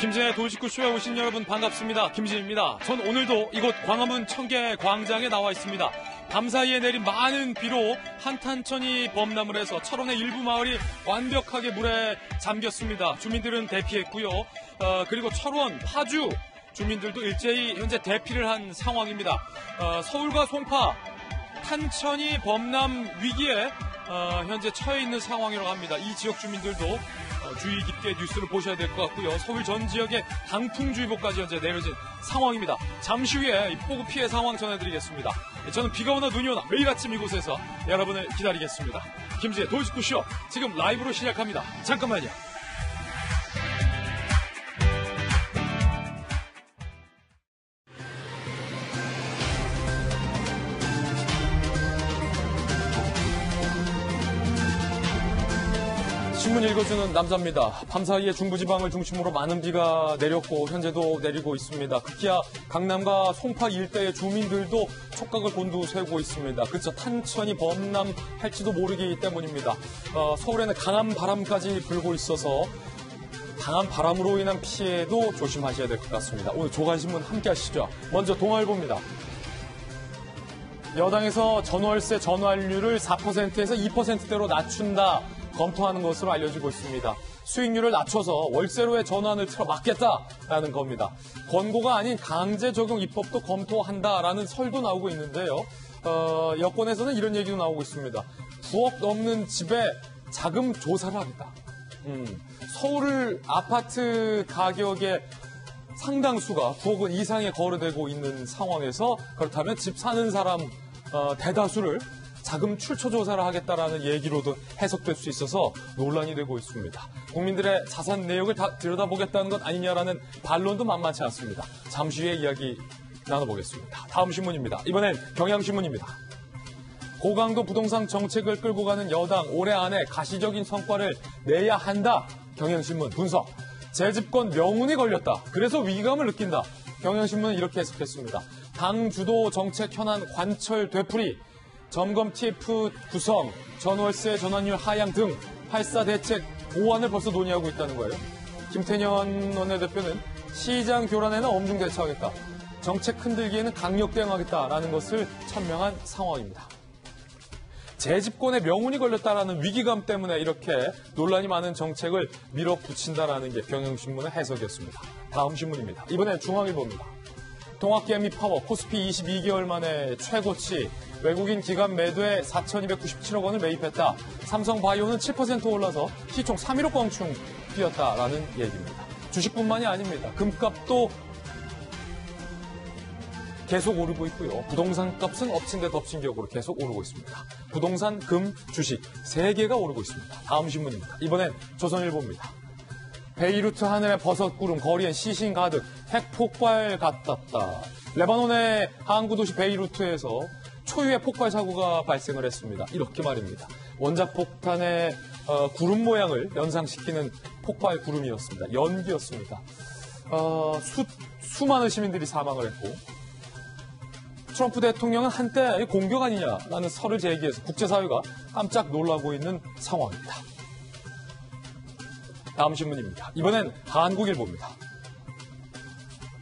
김진의 돌직구쇼에 오신 여러분 반갑습니다. 김진입니다. 전 오늘도 이곳 광화문 청계 광장에 나와 있습니다. 밤 사이에 내린 많은 비로 한탄천이 범람을 해서 철원의 일부 마을이 완벽하게 물에 잠겼습니다. 주민들은 대피했고요. 어, 그리고 철원, 파주 주민들도 일제히 현재 대피를 한 상황입니다. 어, 서울과 송파, 탄천이 범람 위기에 어, 현재 처해 있는 상황이라고 합니다. 이 지역 주민들도 어, 주의 깊게 뉴스를 보셔야 될 것 같고요. 서울 전 지역에 강풍주의보까지 현재 내려진 상황입니다. 잠시 후에 폭우 피해 상황 전해드리겠습니다. 저는 비가 오나 눈이 오나 매일 아침 이곳에서 여러분을 기다리겠습니다. 김지의 돌직구쇼 지금 라이브로 시작합니다. 잠깐만요. 신문 읽어주는 남자입니다. 밤사이에 중부지방을 중심으로 많은 비가 내렸고 현재도 내리고 있습니다. 극히야 강남과 송파 일대의 주민들도 촉각을 곤두세우고 있습니다. 그쵸 탄천이 범람할지도 모르기 때문입니다. 어, 서울에는 강한 바람까지 불고 있어서 강한 바람으로 인한 피해도 조심하셔야 될 것 같습니다. 오늘 조간신문 함께 하시죠. 먼저 동아일보입니다. 여당에서 전월세 전환율을 4%에서 2%대로 낮춘다. 검토하는 것으로 알려지고 있습니다. 수익률을 낮춰서 월세로의 전환을 틀어막겠다라는 겁니다. 권고가 아닌 강제 적용 입법도 검토한다라는 설도 나오고 있는데요. 어, 여권에서는 이런 얘기도 나오고 있습니다. 9억 넘는 집에 자금 조사를 하겠다. 음, 서울 아파트 가격의 상당수가 9억 원 이상에 거래되고 있는 상황에서 그렇다면 집 사는 사람 어, 대다수를 자금 출처 조사를 하겠다라는 얘기로도 해석될 수 있어서 논란이 되고 있습니다. 국민들의 자산 내역을 다 들여다보겠다는 것 아니냐라는 반론도 만만치 않습니다. 잠시 후에 이야기 나눠보겠습니다. 다음 신문입니다. 이번엔 경향신문입니다. 고강도 부동산 정책을 끌고 가는 여당 올해 안에 가시적인 성과를 내야 한다. 경향신문 분석. 재집권 명운이 걸렸다. 그래서 위기감을 느낀다. 경향신문은 이렇게 해석했습니다. 당 주도 정책 현안 관철 되풀이, 점검 TF 구성, 전월세 전환율 하향 등 8사 대책 보완을 벌써 논의하고 있다는 거예요. 김태년 원내대표는 시장 교란에는 엄중 대처하겠다. 정책 흔들기에는 강력 대응하겠다라는 것을 천명한 상황입니다. 재집권에 명운이 걸렸다라는 위기감 때문에 이렇게 논란이 많은 정책을 밀어붙인다라는 게 경향신문의 해석이었습니다. 다음 신문입니다. 이번엔 중앙일보입니다. 동학개미 파워 코스피 22개월 만에 최고치 외국인 기관 매도에 4,297억 원을 매입했다. 삼성바이오는 7% 올라서 시총 3.15 광충 뛰었다라는 얘기입니다. 주식뿐만이 아닙니다. 금값도 계속 오르고 있고요. 부동산 값은 엎친 데 덮친 격으로 계속 오르고 있습니다. 부동산, 금, 주식 세 개가 오르고 있습니다. 다음 신문입니다. 이번엔 조선일보입니다. 베이루트 하늘에 버섯 구름, 거리엔 시신 가득, 핵 폭발 같았다. 레바논의 항구 도시 베이루트에서 초유의 폭발 사고가 발생을 했습니다. 이렇게 말입니다. 원자 폭탄의 어, 구름 모양을 연상시키는 폭발 구름이었습니다. 연기였습니다. 어, 수, 수많은 시민들이 사망을 했고 트럼프 대통령은 한때 공격 아니냐라는 설을 제기해서 국제사회가 깜짝 놀라고 있는 상황입니다. 다음 신문입니다. 이번엔 한국일보입니다.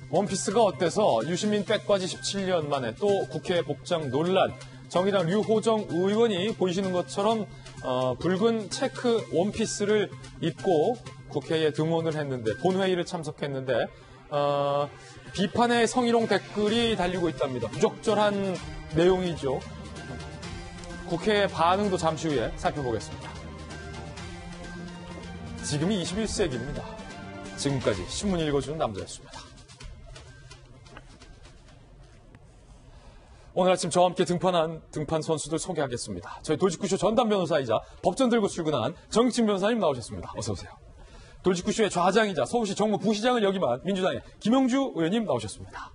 원피스가 어때서 유시민 백바지 17년 만에 또 국회 복장 논란. 정의당 류호정 의원이 보이시는 것처럼 어, 붉은 체크 원피스를 입고 국회에 등원을 했는데 본회의를 참석했는데 어, 비판의 성희롱 댓글이 달리고 있답니다. 부적절한 내용이죠. 국회의 반응도 잠시 후에 살펴보겠습니다. 지금이 21세기입니다. 지금까지 신문 읽어주는 남자였습니다. 오늘 아침 저와 함께 등판한 등판 선수들 소개하겠습니다. 저희 돌직구쇼 전담 변호사이자 법전 들고 출근한 정진 변호사님 나오셨습니다. 어서 오세요. 돌직구쇼의 좌장이자 서울시 정무 부시장을 역임한 민주당의 김영주 의원님 나오셨습니다.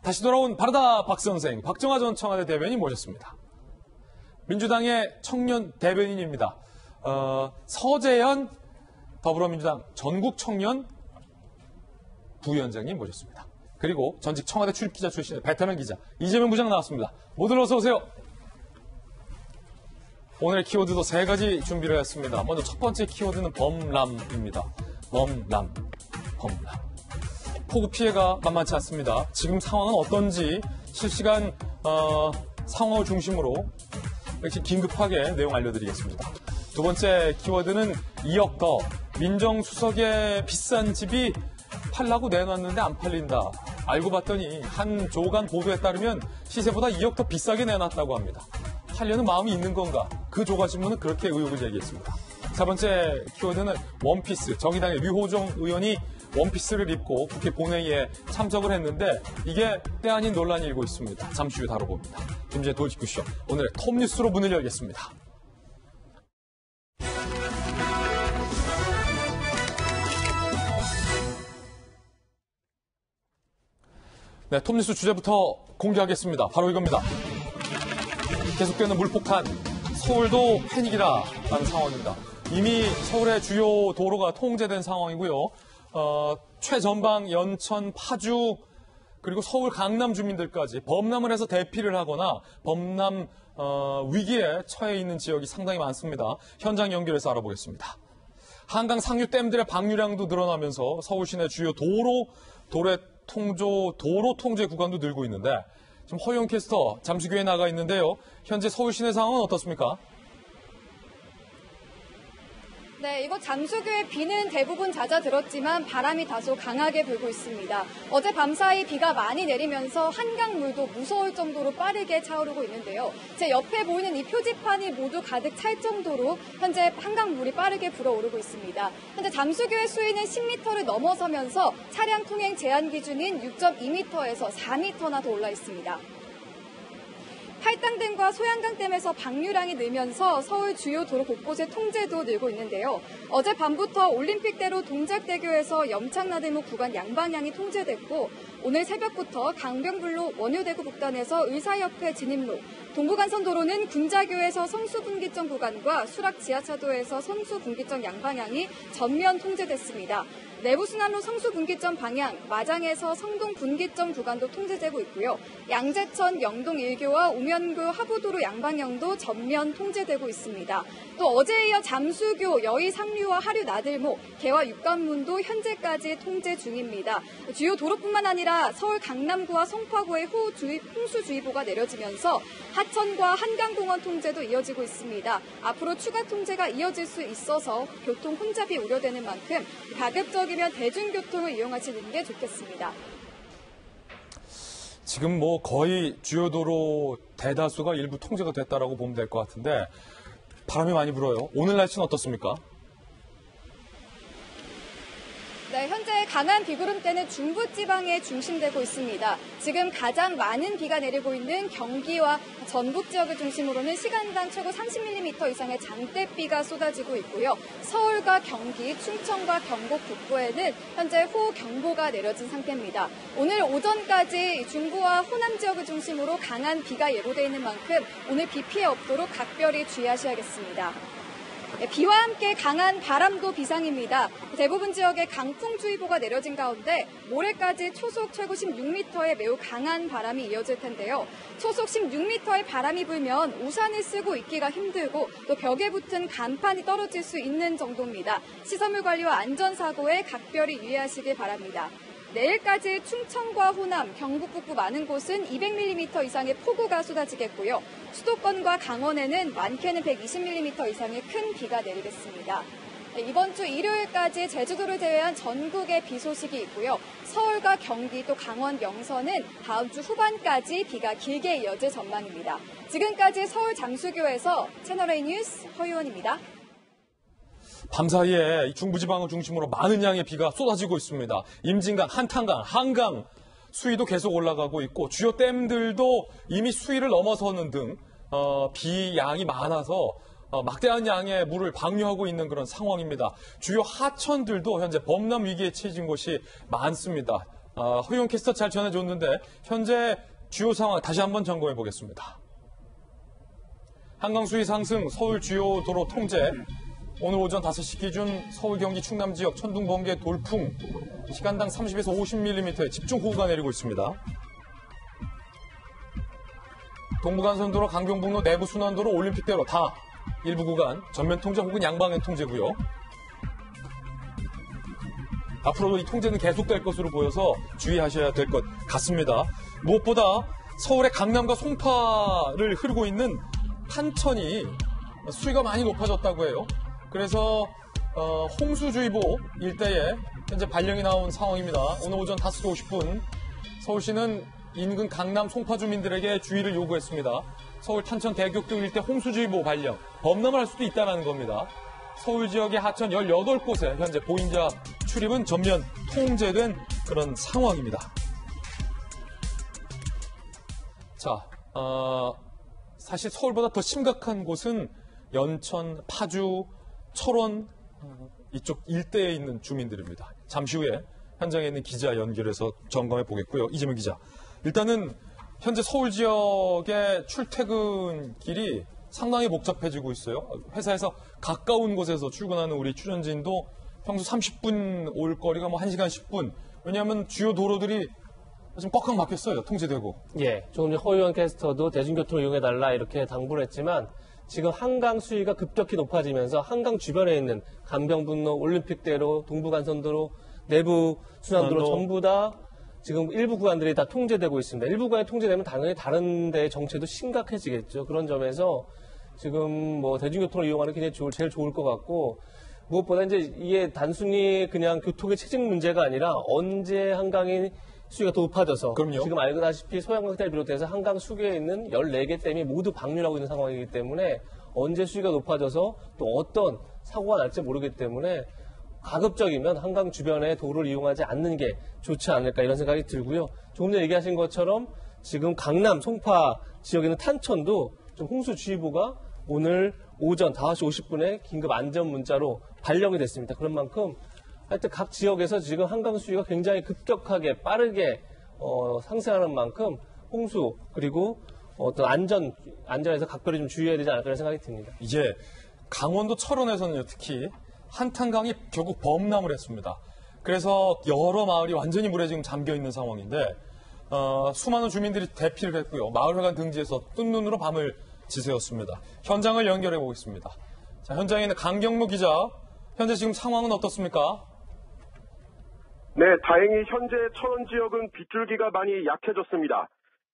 다시 돌아온 바르다 박 선생, 박정화 전 청와대 대변인 모셨습니다. 민주당의 청년 대변인입니다. 어, 서재현 더불어민주당 전국 청년 부위원장님 모셨습니다. 그리고 전직 청와대 출입기자 출신의 베테랑 기자 이재명 부장 나왔습니다. 모두 어서 오세요. 오늘의 키워드도 세 가지 준비를 했습니다. 먼저 첫 번째 키워드는 범람입니다. 범람. 겁니다. 폭우 피해가 만만치 않습니다. 지금 상황은 어떤지 실시간 어, 상황을 중심으로 이렇게 긴급하게 내용 알려드리겠습니다. 두 번째 키워드는 2억 더 민정수석의 비싼 집이 팔라고 내놨는데 안 팔린다. 알고 봤더니 한 조간 보도에 따르면 시세보다 2억 더 비싸게 내놨다고 합니다. 팔려는 마음이 있는 건가? 그 조가신문은 그렇게 의혹을 제기했습니다. 세 번째 키워드는 원피스. 정의당의 류호정 의원이 원피스를 입고 국회 본회의에 참석을 했는데 이게 때 아닌 논란이 일고 있습니다. 잠시 후 다뤄봅니다. 김재 도지구쇼 오늘의 톱 뉴스로 문을 열겠습니다. 네, 톱뉴스 주제부터 공개하겠습니다. 바로 이겁니다. 계속되는 물폭탄, 서울도 패닉이다라는 상황입니다. 이미 서울의 주요 도로가 통제된 상황이고요. 어, 최전방, 연천, 파주, 그리고 서울 강남 주민들까지 범람을 해서 대피를 하거나 범람 어, 위기에 처해 있는 지역이 상당히 많습니다. 현장 연결해서 알아보겠습니다. 한강 상류 댐들의 방류량도 늘어나면서 서울 시내 주요 도로, 도래 통조, 도로 통제 구간도 늘고 있는데 지금 허용 캐스터 잠시교에 나가 있는데요. 현재 서울 시내 상황은 어떻습니까? 네, 이곳 잠수교의 비는 대부분 잦아들었지만 바람이 다소 강하게 불고 있습니다. 어제 밤사이 비가 많이 내리면서 한강물도 무서울 정도로 빠르게 차오르고 있는데요. 제 옆에 보이는 이 표지판이 모두 가득 찰 정도로 현재 한강물이 빠르게 불어오르고 있습니다. 현재 잠수교의 수위는 10m를 넘어서면서 차량 통행 제한 기준인 6.2m에서 4m나 더 올라 있습니다. 팔당댐과 소양강댐에서 방류량이 늘면서 서울 주요 도로 곳곳에 통제도 늘고 있는데요. 어제 밤부터 올림픽대로 동작대교에서 염창나들목 구간 양방향이 통제됐고 오늘 새벽부터 강변불로 원효대구 북단에서 의사협회 진입로, 동부간선도로는 군자교에서 성수분기점 구간과 수락 지하차도에서 성수분기점 양방향이 전면 통제됐습니다. 내부순환로 성수분기점 방향, 마장에서 성동분기점 구간도 통제되고 있고요. 양재천 영동 1교와 우면교 하부도로 양방향도 전면 통제되고 있습니다. 또 어제에 이어 잠수교, 여의 상류와 하류 나들목, 개화 육관문도 현재까지 통제 중입니다. 주요 도로뿐만 아니라 서울 강남구와 송파구에 호주의, 홍수주의보가 내려지면서 하 천과 한강공원 통제도 이어지고 있습니다. 앞으로 추가 통제가 이어질 수 있어서 교통 혼잡이 우려되는 만큼 가급적이면 대중교통을 이용하시는 게 좋겠습니다. 지금 뭐 거의 주요 도로 대다수가 일부 통제가 됐다라고 보면 될 것 같은데 바람이 많이 불어요. 오늘 날씨는 어떻습니까? 네, 현재 강한 비구름대는 중부지방에 중심되고 있습니다. 지금 가장 많은 비가 내리고 있는 경기와 전북 지역을 중심으로는 시간당 최고 30mm 이상의 장대비가 쏟아지고 있고요. 서울과 경기, 충청과 경북 북부에는 현재 호우경보가 내려진 상태입니다. 오늘 오전까지 중부와 호남 지역을 중심으로 강한 비가 예보되어 있는 만큼 오늘 비 피해 없도록 각별히 주의하셔야겠습니다. 네, 비와 함께 강한 바람도 비상입니다. 대부분 지역에 강풍주의보가 내려진 가운데 모레까지 초속 최고 16m의 매우 강한 바람이 이어질 텐데요. 초속 16m의 바람이 불면 우산을 쓰고 있기가 힘들고 또 벽에 붙은 간판이 떨어질 수 있는 정도입니다. 시설물 관리와 안전사고에 각별히 유의하시길 바랍니다. 내일까지 충청과 호남, 경북 북부 많은 곳은 200mm 이상의 폭우가 쏟아지겠고요. 수도권과 강원에는 많게는 120mm 이상의 큰 비가 내리겠습니다. 네, 이번 주 일요일까지 제주도를 제외한 전국에 비 소식이 있고요. 서울과 경기 또 강원 영서는 다음 주 후반까지 비가 길게 이어질 전망입니다. 지금까지 서울 잠수교에서 채널A 뉴스 허유원입니다. 밤사이에 중부지방을 중심으로 많은 양의 비가 쏟아지고 있습니다. 임진강, 한탄강, 한강 수위도 계속 올라가고 있고 주요 댐들도 이미 수위를 넘어서는 등 어, 비 양이 많아서 어, 막대한 양의 물을 방류하고 있는 그런 상황입니다. 주요 하천들도 현재 범람 위기에 처해진 곳이 많습니다. 어, 허용 캐스터 잘 전해줬는데 현재 주요 상황 다시 한번 점검해 보겠습니다. 한강 수위 상승, 서울 주요 도로 통제, 오늘 오전 5시 기준 서울 경기 충남 지역 천둥 번개 돌풍 시간당 30에서 50mm의 집중 호우가 내리고 있습니다. 동부간선도로 강경북로 내부 순환도로 올림픽대로 다 일부 구간 전면 통제 혹은 양방향 통제고요. 앞으로도 이 통제는 계속될 것으로 보여서 주의하셔야 될 것 같습니다. 무엇보다 서울의 강남과 송파를 흐르고 있는 한천이 수위가 많이 높아졌다고 해요. 그래서 어, 홍수주의보 일대에 현재 발령이 나온 상황입니다. 오늘 오전 5시 50분 서울시는 인근 강남 송파 주민들에게 주의를 요구했습니다. 서울 탄천 대교동 일대 홍수주의보 발령, 범람을 할 수도 있다는 겁니다. 서울 지역의 하천 18곳에 현재 보인자 출입은 전면 통제된 그런 상황입니다. 자, 어, 사실 서울보다 더 심각한 곳은 연천, 파주, 철원 어, 이쪽 일대에 있는 주민들입니다. 잠시 후에 현장에 있는 기자 연결해서 점검해 보겠고요. 이재명 기자. 일단은 현재 서울 지역의 출퇴근 길이 상당히 복잡해지고 있어요. 회사에서 가까운 곳에서 출근하는 우리 출연진도 평소 30분 올 거리가 뭐 1시간 10분. 왜냐하면 주요 도로들이 지금 꽉꽉 막혔어요. 통제되고. 예, 조금 전 허유원 캐스터도 대중교통을 이용해달라 이렇게 당부를 했지만 지금 한강 수위가 급격히 높아지면서 한강 주변에 있는 간병분로, 올림픽대로, 동부간선도로, 내부 순환도로 순환도. 전부 다 지금 일부 구간들이 다 통제되고 있습니다. 일부 구간이 통제되면 당연히 다른 데의 정체도 심각해지겠죠. 그런 점에서 지금 뭐 대중교통을 이용하는 게 제일, 제일 좋을 것 같고 무엇보다 이제 이게 단순히 그냥 교통의 체증 문제가 아니라 언제 한강이 수위가 더 높아져서 그럼요. 지금 알다시피 소양강대를 비롯해서 한강 수계에 있는 14개 댐이 모두 방류하고 있는 상황이기 때문에 언제 수위가 높아져서 또 어떤 사고가 날지 모르기 때문에 가급적이면 한강 주변의 도로를 이용하지 않는 게 좋지 않을까 이런 생각이 들고요. 조금 전에 얘기하신 것처럼 지금 강남, 송파 지역에 있는 탄천도 좀 홍수주의보가 오늘 오전 5시 50분에 긴급 안전 문자로 발령이 됐습니다. 그런 만큼 하여튼 각 지역에서 지금 한강 수위가 굉장히 급격하게 빠르게 어, 상승하는 만큼 홍수 그리고 어떤 안전 안전에서 각별히 좀 주의해야 되지 않을까 생각이 듭니다. 이제 강원도 철원에서는요, 특히 한탄강이 결국 범람을 했습니다. 그래서 여러 마을이 완전히 물에 지금 잠겨 있는 상황인데 어, 수많은 주민들이 대피를 했고요. 마을회관 등지에서 뜬 눈으로 밤을 지새웠습니다. 현장을 연결해 보겠습니다. 자, 현장에 있는 강경무 기자, 현재 지금 상황은 어떻습니까? 네, 다행히 현재 천원 지역은 빗줄기가 많이 약해졌습니다.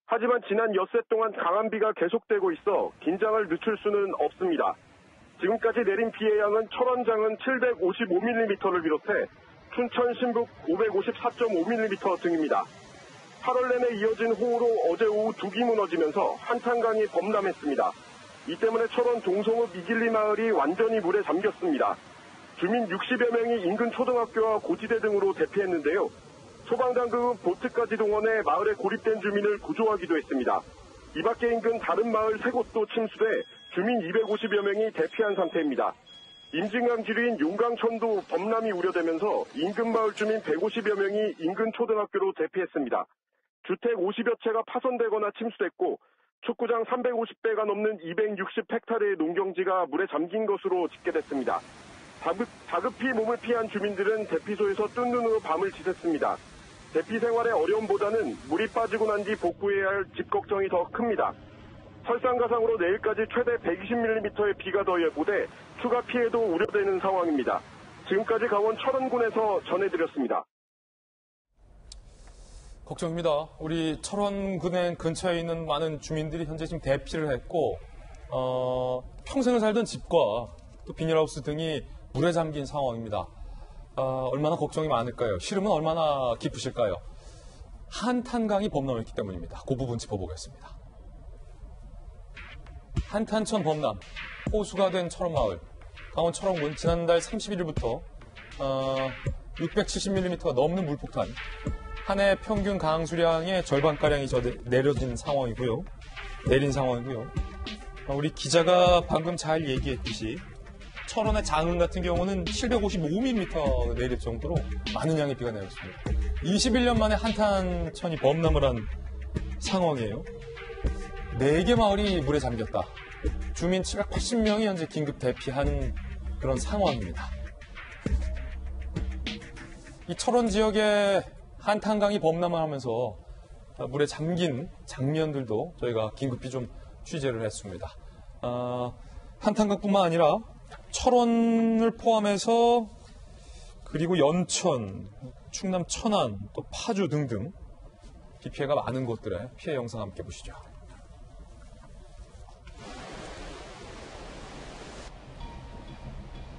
하지만 지난 엿새 동안 강한 비가 계속되고 있어 긴장을 늦출 수는 없습니다. 지금까지 내린 비의 양은 철원장은 755mm를 비롯해 춘천 신북 554.5mm 등입니다. 8월 내내 이어진 호우로 어제 오후 둑이 무너지면서 한탄강이 범람했습니다. 이 때문에 철원 동성읍 이길리 마을이 완전히 물에 잠겼습니다. 주민 60여 명이 인근 초등학교와 고지대 등으로 대피했는데요. 소방당국은 보트까지 동원해 마을에 고립된 주민을 구조하기도 했습니다. 이 밖에 인근 다른 마을 세 곳도 침수돼 주민 250여 명이 대피한 상태입니다. 임진강 지류인 용강천도 범람이 우려되면서 인근 마을 주민 150여 명이 인근 초등학교로 대피했습니다. 주택 50여 채가 파손되거나 침수됐고 축구장 350배가 넘는 260헥타르의 농경지가 물에 잠긴 것으로 집계됐습니다. 다급, 다급 히 몸을 피한 주민들은 대피소에서 뜬 눈으로 밤을 지샜습니다. 대피 생활의 어려움보다는 물이 빠지고 난 뒤 복구해야 할 집 걱정이 더 큽니다. 설상가상으로 내일까지 최대 120mm의 비가 더 예보돼 추가 피해도 우려되는 상황입니다. 지금까지 강원 철원군에서 전해드렸습니다. 걱정입니다. 우리 철원군의 근처에 있는 많은 주민들이 현재 지금 대피를 했고, 어, 평생을 살던 집과 또 비닐하우스 등이 물에 잠긴 상황입니다. 어, 얼마나 걱정이 많을까요? 시름은 얼마나 깊으실까요? 한탄강이 범람했기 때문입니다. 그 부분 짚어보겠습니다. 한탄천 범람, 호수가 된 철원마을, 강원 철원군 지난달 31일부터 어, 670mm가 넘는 물폭탄, 한 해 평균 강수량의 절반가량이 저 내려진 상황이고요. 내린 상황이고요. 어, 우리 기자가 방금 잘 얘기했듯이 철원의 장흥 같은 경우는 755mm 내릴 정도로 많은 양의 비가 내렸습니다. 21년 만에 한탄천이 범람을 한 상황이에요. 4개 마을이 물에 잠겼다. 주민 780명이 현재 긴급 대피한 그런 상황입니다. 이 철원 지역에 한탄강이 범람을 하면서 물에 잠긴 장면들도 저희가 긴급히 좀 취재를 했습니다. 어, 한탄강뿐만 아니라 철원을 포함해서 그리고 연천, 충남 천안, 또 파주 등등 비 피해가 많은 곳들의 피해 영상 함께 보시죠.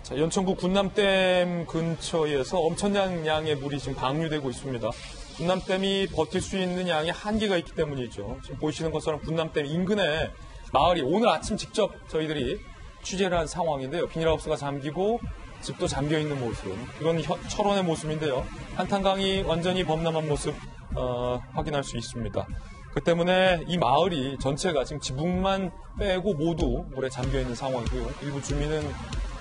자, 연천구 군남댐 근처에서 엄청난 양의 물이 지금 방류되고 있습니다. 군남댐이 버틸 수 있는 양의 한계가 있기 때문이죠. 지금 보시는 것처럼 군남댐 인근에 마을이 오늘 아침 직접 저희들이 취재를 한 상황인데요. 비닐하우스가 잠기고 집도 잠겨 있는 모습. 이건 현- 철원의 모습인데요. 한탄강이 완전히 범람한 모습 어, 확인할 수 있습니다. 그 때문에 이 마을이 전체가 지금 지붕만 빼고 모두 물에 잠겨 있는 상황이고요. 일부 주민은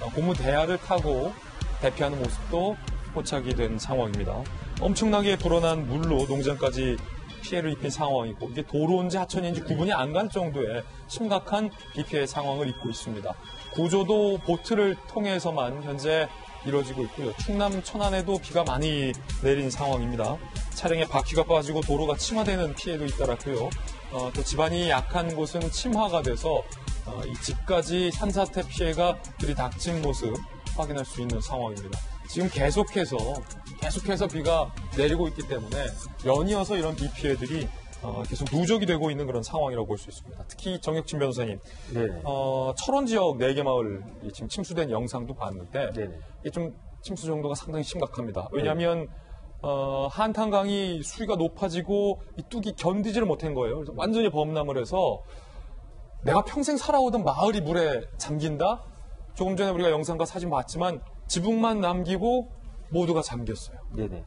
어, 고무 대야를 타고 대피하는 모습도 포착이 된 상황입니다. 엄청나게 불어난 물로 농장까지 피해를 입힌 상황이고 이게 도로인지 하천인지 구분이 안 갈 정도의 심각한 비 피해 상황을 입고 있습니다. 구조도 보트를 통해서만 현재 이루어지고 있고요. 충남 천안에도 비가 많이 내린 상황입니다. 차량에 바퀴가 빠지고 도로가 침하되는 피해도 잇따랐고요. 어, 또 집안이 약한 곳은 침하가 돼서 어, 이 집까지 산사태 피해가 들이닥친 모습 확인할 수 있는 상황입니다. 지금 계속해서 계속해서 비가 내리고 있기 때문에 연이어서 이런 비 피해들이 어, 계속 누적이 되고 있는 그런 상황이라고 볼 수 있습니다. 특히 정혁진 변호사님, 네네. 어, 철원 지역 4개 마을 이 지금 침수된 영상도 봤는데 네네. 이게 좀 침수 정도가 상당히 심각합니다. 왜냐하면 어, 한탄강이 수위가 높아지고 이 뚝이 견디지를 못한 거예요. 그래서 완전히 범람을 해서 내가 평생 살아오던 마을이 물에 잠긴다? 조금 전에 우리가 영상과 사진 봤지만 지붕만 남기고 모두가 잠겼어요. 네네.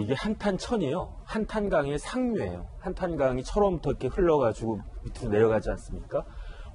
이게 한탄천이에요. 한탄강의 상류예요. 한탄강이 철원부터 이렇게 흘러가지고 밑으로 내려가지 않습니까?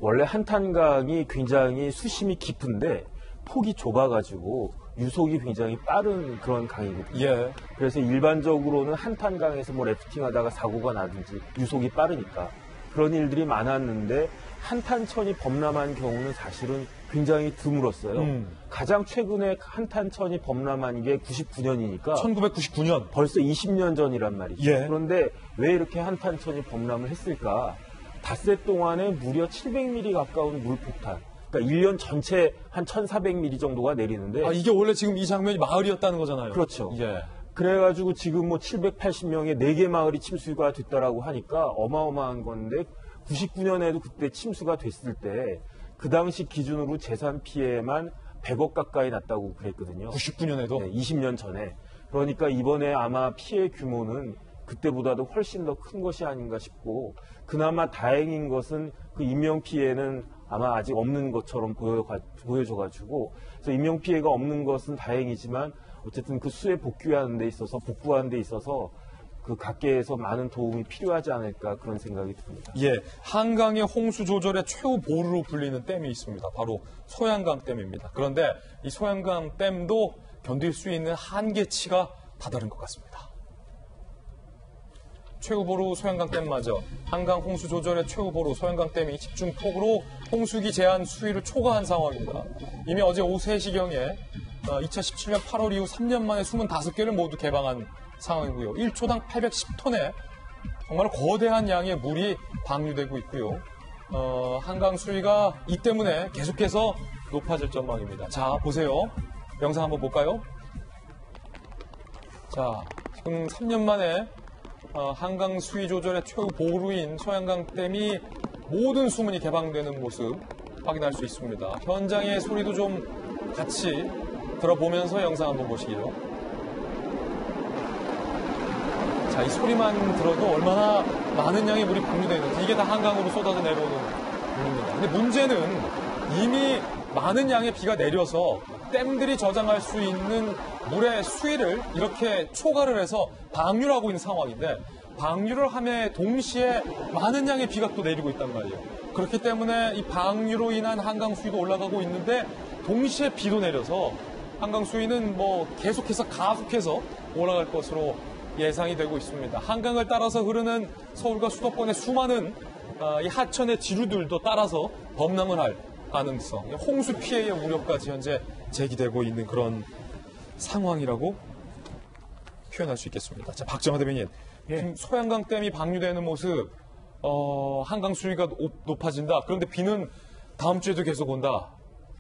원래 한탄강이 굉장히 수심이 깊은데 폭이 좁아가지고 유속이 굉장히 빠른 그런 강이거든요. 예. 그래서 일반적으로는 한탄강에서 뭐 래프팅하다가 사고가 나든지 유속이 빠르니까 그런 일들이 많았는데 한탄천이 범람한 경우는 사실은 굉장히 드물었어요. 음. 가장 최근에 한탄천이 범람한 게 99년이니까 1999년. 벌써 20년 전이란 말이죠. 예. 그런데 왜 이렇게 한탄천이 범람을 했을까? 닷새 동안에 무려 700mm 가까운 물폭탄. 그러니까 1년 전체 한 1400mm 정도가 내리는데 아, 이게 원래 지금 이 장면이 마을이었다는 거잖아요. 그렇죠. 예. 그래가지고 지금 뭐 780명의 4개 마을이 침수가 됐다라고 하니까 어마어마한 건데 99년에도 그때 침수가 됐을 때 그 당시 기준으로 재산 피해만 100억 가까이 났다고 그랬거든요. 99년에도. 네, 20년 전에. 그러니까 이번에 아마 피해 규모는 그때보다도 훨씬 더 큰 것이 아닌가 싶고 그나마 다행인 것은 그 인명 피해는 아마 아직 없는 것처럼 보여, 보여져가지고 그래서 인명 피해가 없는 것은 다행이지만 어쨌든 그 수해 복귀하는 데 있어서 복구하는 데 있어서 그 각계에서 많은 도움이 필요하지 않을까 그런 생각이 듭니다. 예, 한강의 홍수 조절의 최후 보루로 불리는 댐이 있습니다. 바로 소양강 댐입니다. 그런데 이 소양강 댐도 견딜 수 있는 한계치가 다다른 것 같습니다. 최후 보루 소양강 댐마저 한강 홍수 조절의 최후 보루 소양강 댐이 집중 폭우로 홍수기 제한 수위를 초과한 상황입니다. 이미 어제 오후 3시경에 2017년 8월 이후 3년 만에 25개를 모두 개방한 상황이고요. 1초당 810톤의 정말 거대한 양의 물이 방류되고 있고요. 어, 한강 수위가 이 때문에 계속해서 높아질 전망입니다. 자, 보세요. 영상 한번 볼까요? 자, 지금 3년 만에 어, 한강 수위 조절의 최후 보루인 소양강 댐이 모든 수문이 개방되는 모습 확인할 수 있습니다. 현장의 소리도 좀 같이 들어보면서 영상 한번 보시기로. 자, 이 소리만 들어도 얼마나 많은 양의 물이 방류되어 있는지 이게 다 한강으로 쏟아져 내려오는 물입니다. 근데 문제는 이미 많은 양의 비가 내려서 댐들이 저장할 수 있는 물의 수위를 이렇게 초과를 해서 방류를 하고 있는 상황인데 방류를 함에 동시에 많은 양의 비가 또 내리고 있단 말이에요. 그렇기 때문에 이 방류로 인한 한강 수위도 올라가고 있는데 동시에 비도 내려서 한강 수위는 뭐 계속해서 가속해서 올라갈 것으로 예상이 되고 있습니다. 한강을 따라서 흐르는 서울과 수도권의 수많은 아, 이 하천의 지류들도 따라서 범람을 할 가능성, 홍수 피해의 우려까지 현재 제기되고 있는 그런 상황이라고 표현할 수 있겠습니다. 자, 박정화 대변인, 지금 소양강 댐이 방류되는 모습, 어, 한강 수위가 높- 높아진다. 그런데 비는 다음 주에도 계속 온다.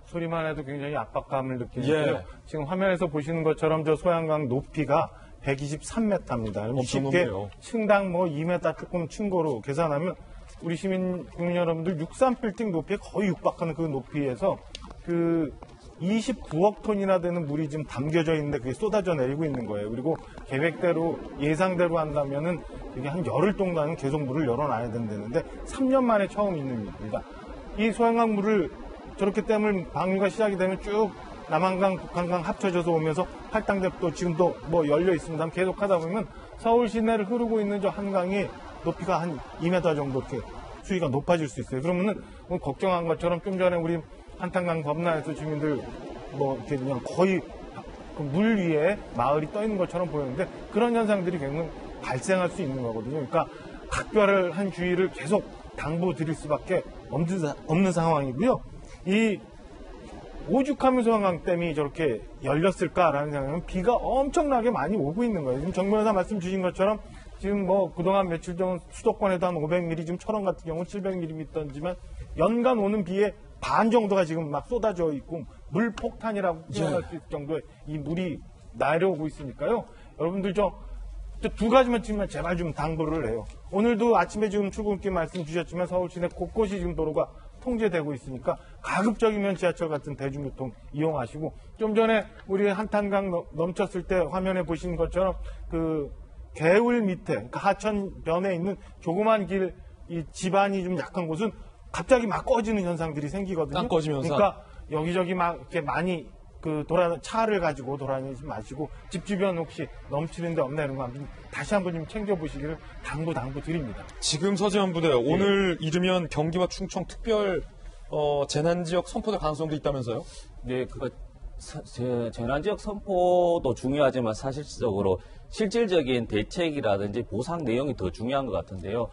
소리만 해도 굉장히 압박감을 느끼는데요. 예. 지금 화면에서 보시는 것처럼 저 소양강 높이가 123m입니다. 엄청 쉽게 높네요. 층당 뭐 2m 조금 층고로 계산하면 우리 시민 국민 여러분들 63빌딩 높이에 거의 육박하는 그 높이에서 그 29억 톤이나 되는 물이 지금 담겨져 있는데 그게 쏟아져 내리고 있는 거예요. 그리고 계획대로 예상대로 한다면은 이게 한 열흘 동안은 계속 물을 열어놔야 된다는데 3년 만에 처음 있는 일입니다. 이 소양강 물을 저렇게 댐을 방류가 시작이 되면 쭉 남한강, 북한강 합쳐져서 오면서 팔당대도 지금도 뭐 열려 있습니다. 계속 하다 보면 서울 시내를 흐르고 있는 저 한강이 높이가 한 2m 정도 이렇게 수위가 높아질 수 있어요. 그러면은 뭐 걱정한 것처럼 좀 전에 우리 한탄강 범람에서 주민들 뭐 이렇게 그냥 거의 그물 위에 마을이 떠 있는 것처럼 보였는데 그런 현상들이 결국 발생할 수 있는 거거든요. 그러니까 각별을 한 주의를 계속 당부 드릴 수밖에 없는, 사- 없는 상황이고요. 이 오죽하면서 한강댐이 저렇게 열렸을까라는 생각은 비가 엄청나게 많이 오고 있는 거예요. 지금 정부에서 말씀 주신 것처럼 지금 뭐 그동안 며칠 전 수도권에도 한 500mm, 지금 철원 같은 경우는 700mm던지만 연간 오는 비의 반 정도가 지금 막 쏟아져 있고 물폭탄이라고 표현할 수 있을 정도의 이 물이 내려오고 있으니까요. 여러분들 저 두 가지만 지금 제발 좀 당부를 해요. 오늘도 아침에 지금 출근길 말씀 주셨지만 서울 시내 곳곳이 지금 도로가 통제되고 있으니까 가급적이면 지하철 같은 대중교통 이용하시고 좀 전에 우리 한탄강 넘- 넘쳤을 때 화면에 보시는 것처럼 그 개울 밑에 그러니까 하천변에 있는 조그만 길 이 집안이 좀 약한 곳은 갑자기 막 꺼지는 현상들이 생기거든요. 땅 꺼지면서. 그러니까 여기저기 막 이렇게 많이 그 돌아 차를 가지고 돌아다니지 마시고 집 주변 혹시 넘치는 데 없나 이런 거 한번 다시 한번 좀 챙겨 보시기를 당부 당부 드립니다. 지금 서지현 부대 오늘 이르면 경기와 충청 특별 어, 재난 지역 선포될 가능성도 있다면서요? 네, 재- 재난지역 선포도 중요하지만 사실적으로 실질적인 대책이라든지 보상 내용이 더 중요한 것 같은데요.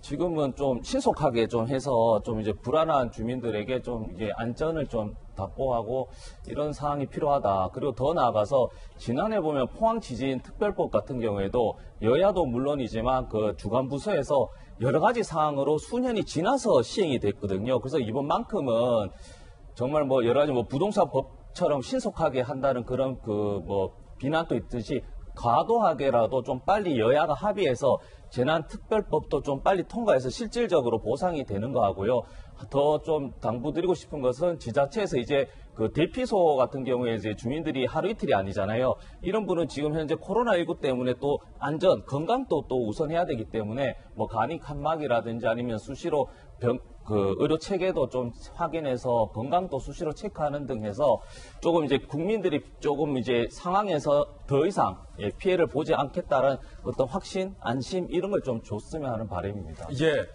지금은 좀 신속하게 좀 해서 좀 이제 불안한 주민들에게 좀 이제 안전을 좀 담보하고 이런 사항이 필요하다. 그리고 더 나아가서 지난해 보면 포항 지진 특별법 같은 경우에도 여야도 물론이지만 그 주간 부서에서 여러 가지 사항으로 수년이 지나서 시행이 됐거든요. 그래서 이번만큼은 정말 뭐 여러 가지 뭐 부동산 법처럼 신속하게 한다는 그런 그 뭐 비난도 있듯이 과도하게라도 좀 빨리 여야가 합의해서 재난특별법도 좀 빨리 통과해서 실질적으로 보상이 되는 거 하고요. 더 좀 당부드리고 싶은 것은 지자체에서 이제 그 대피소 같은 경우에 이제 주민들이 하루 이틀이 아니잖아요. 이런 분은 지금 현재 코로나19 때문에 또 안전, 건강도 또 우선해야 되기 때문에 뭐 간이 칸막이라든지 아니면 수시로 병, 그 의료 체계도 좀 확인해서 건강도 수시로 체크하는 등 해서 조금 이제 국민들이 조금 이제 상황에서 더 이상 예, 피해를 보지 않겠다는 어떤 확신, 안심 이런 걸 좀 줬으면 하는 바람입니다. 예.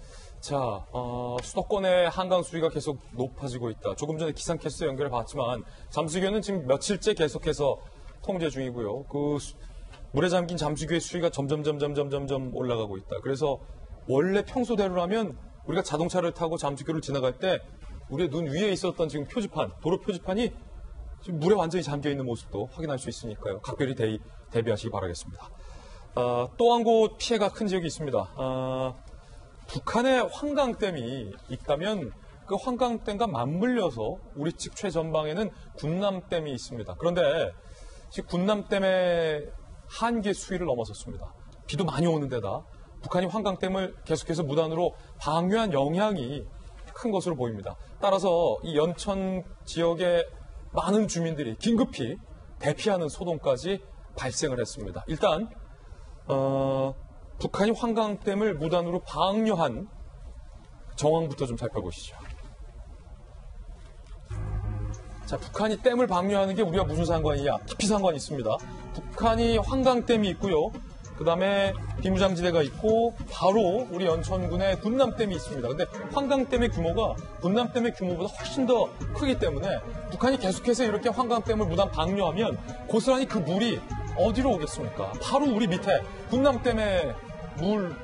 자, 어, 수도권의 한강 수위가 계속 높아지고 있다. 조금 전에 기상캐스트 연결해 봤지만 잠수교는 지금 며칠째 계속해서 통제 중이고요. 그 수- 물에 잠긴 잠수교의 수위가 점점 점점 점점 점 올라가고 있다. 그래서 원래 평소대로라면 우리가 자동차를 타고 잠수교를 지나갈 때 우리의 눈 위에 있었던 지금 표지판, 도로 표지판이 지금 물에 완전히 잠겨 있는 모습도 확인할 수 있으니까요. 각별히 대, 대비하시기 바라겠습니다. 어, 또한 곳 피해가 큰 지역이 있습니다. 어, 북한의 환강댐이 있다면 그 환강댐과 맞물려서 우리 측 최전방에는 군남댐이 있습니다. 그런데 지금 군남댐의 한계 수위를 넘어섰습니다. 비도 많이 오는 데다 북한이 환강댐을 계속해서 무단으로 방류한 영향이 큰 것으로 보입니다. 따라서 이 연천 지역의 많은 주민들이 긴급히 대피하는 소동까지 발생을 했습니다. 일단 어, 북한이 환강댐을 무단으로 방류한 정황부터 좀 살펴보시죠. 자, 북한이 댐을 방류하는 게 우리가 무슨 상관이냐? 깊이 상관이 있습니다. 북한이 환강댐이 있고요. 그 다음에 비무장지대가 있고 바로 우리 연천군에 군남댐이 있습니다. 근데 환강댐의 규모가 군남댐의 규모보다 훨씬 더 크기 때문에 북한이 계속해서 이렇게 환강댐을 무단 방류하면 고스란히 그 물이 어디로 오겠습니까? 바로 우리 밑에 군남댐의 물,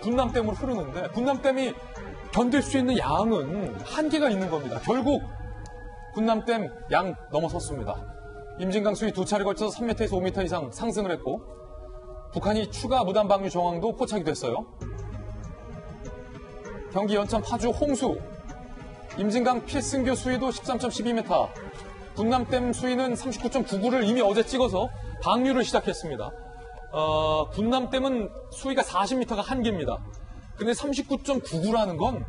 군남댐으로 흐르는데 군남댐이 견딜 수 있는 양은 한계가 있는 겁니다. 결국 군남댐 양 넘어섰습니다. 임진강 수위 두 차례 걸쳐서 3m에서 5m 이상 상승을 했고 북한이 추가 무단 방류 정황도 포착이 됐어요. 경기 연천 파주 홍수 임진강 필승교 수위도 13.12m, 군남댐 수위는 39.99를 이미 어제 찍어서 방류를 시작했습니다. 어, 군남댐은 수위가 40m가 한계입니다. 근데 39.99라는 건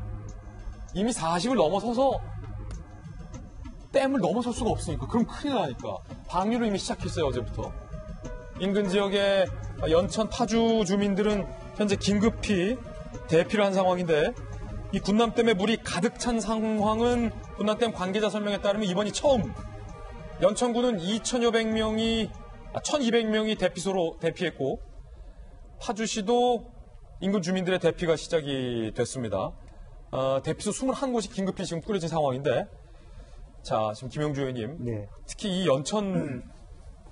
이미 40을 넘어서서 댐을 넘어설 수가 없으니까. 그럼 큰일 나니까. 방류를 이미 시작했어요 어제부터. 인근 지역의 연천 파주 주민들은 현재 긴급히 대피를 한 상황인데 이 군남댐에 물이 가득 찬 상황은 군남댐 관계자 설명에 따르면 이번이 처음. 연천군은 2,500 명이 1,200명이 대피소로 대피했고 파주시도 인근 주민들의 대피가 시작이 됐습니다. 어, 대피소 21곳이 긴급히 지금 꾸려진 상황인데 자 지금 김영주 의원님 네. 특히 이 연천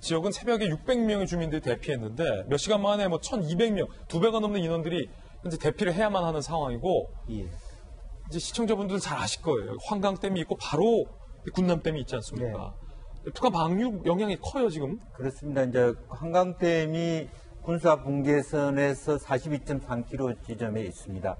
지역은 새벽에 600명의 주민들이 대피했는데 몇 시간 만에 뭐 1,200명 두 배가 넘는 인원들이 현재 대피를 해야만 하는 상황이고 예. 이제 시청자분들은 잘 아실 거예요. 환강댐이 있고 바로 이 군남댐이 있지 않습니까? 북한 방류 영향이 커요 지금. 그렇습니다. 이제 한강댐이 군사 분계선에서 42.3km 지점에 있습니다.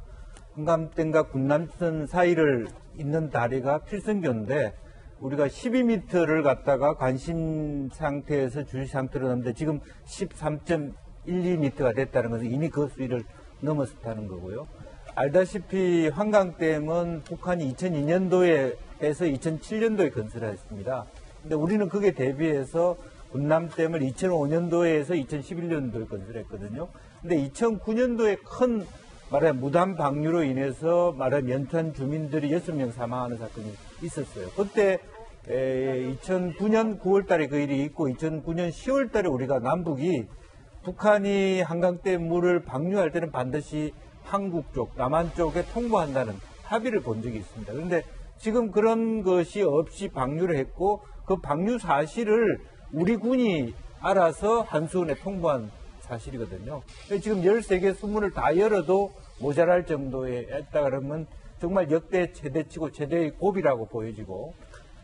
한강댐과 군남선 사이를 잇는 다리가 필승교인데 우리가 12m를 갖다가 관심 상태에서 주시 상태로 넣는데 지금 13.12m가 됐다는 것은 이미 그 수위를 넘었다는 거고요. 알다시피 한강댐은 북한이 2002년도에 해서 2007년도에 건설했습니다. 근데 우리는 그게 대비해서 군남댐을 2005년도에 해서 2011년도에 건설했거든요. 근데 2009년도에 큰 말하자면 무단 방류로 인해서 말하자면 연천 주민들이 6명 사망하는 사건이 있었어요. 그때 2009년 9월 달에 그 일이 있고 2009년 10월 달에 우리가 남북이 북한이 한강댐 물을 방류할 때는 반드시 한국 쪽, 남한 쪽에 통보한다는 합의를 본 적이 있습니다. 그런데 지금 그런 것이 없이 방류를 했고 그 방류 사실을 우리 군이 알아서 한수원에 통보한 사실이거든요. 지금 13개 수문을 다 열어도 모자랄 정도에 했다 그러면 정말 역대 최대치고 최대의 고비라고 보여지고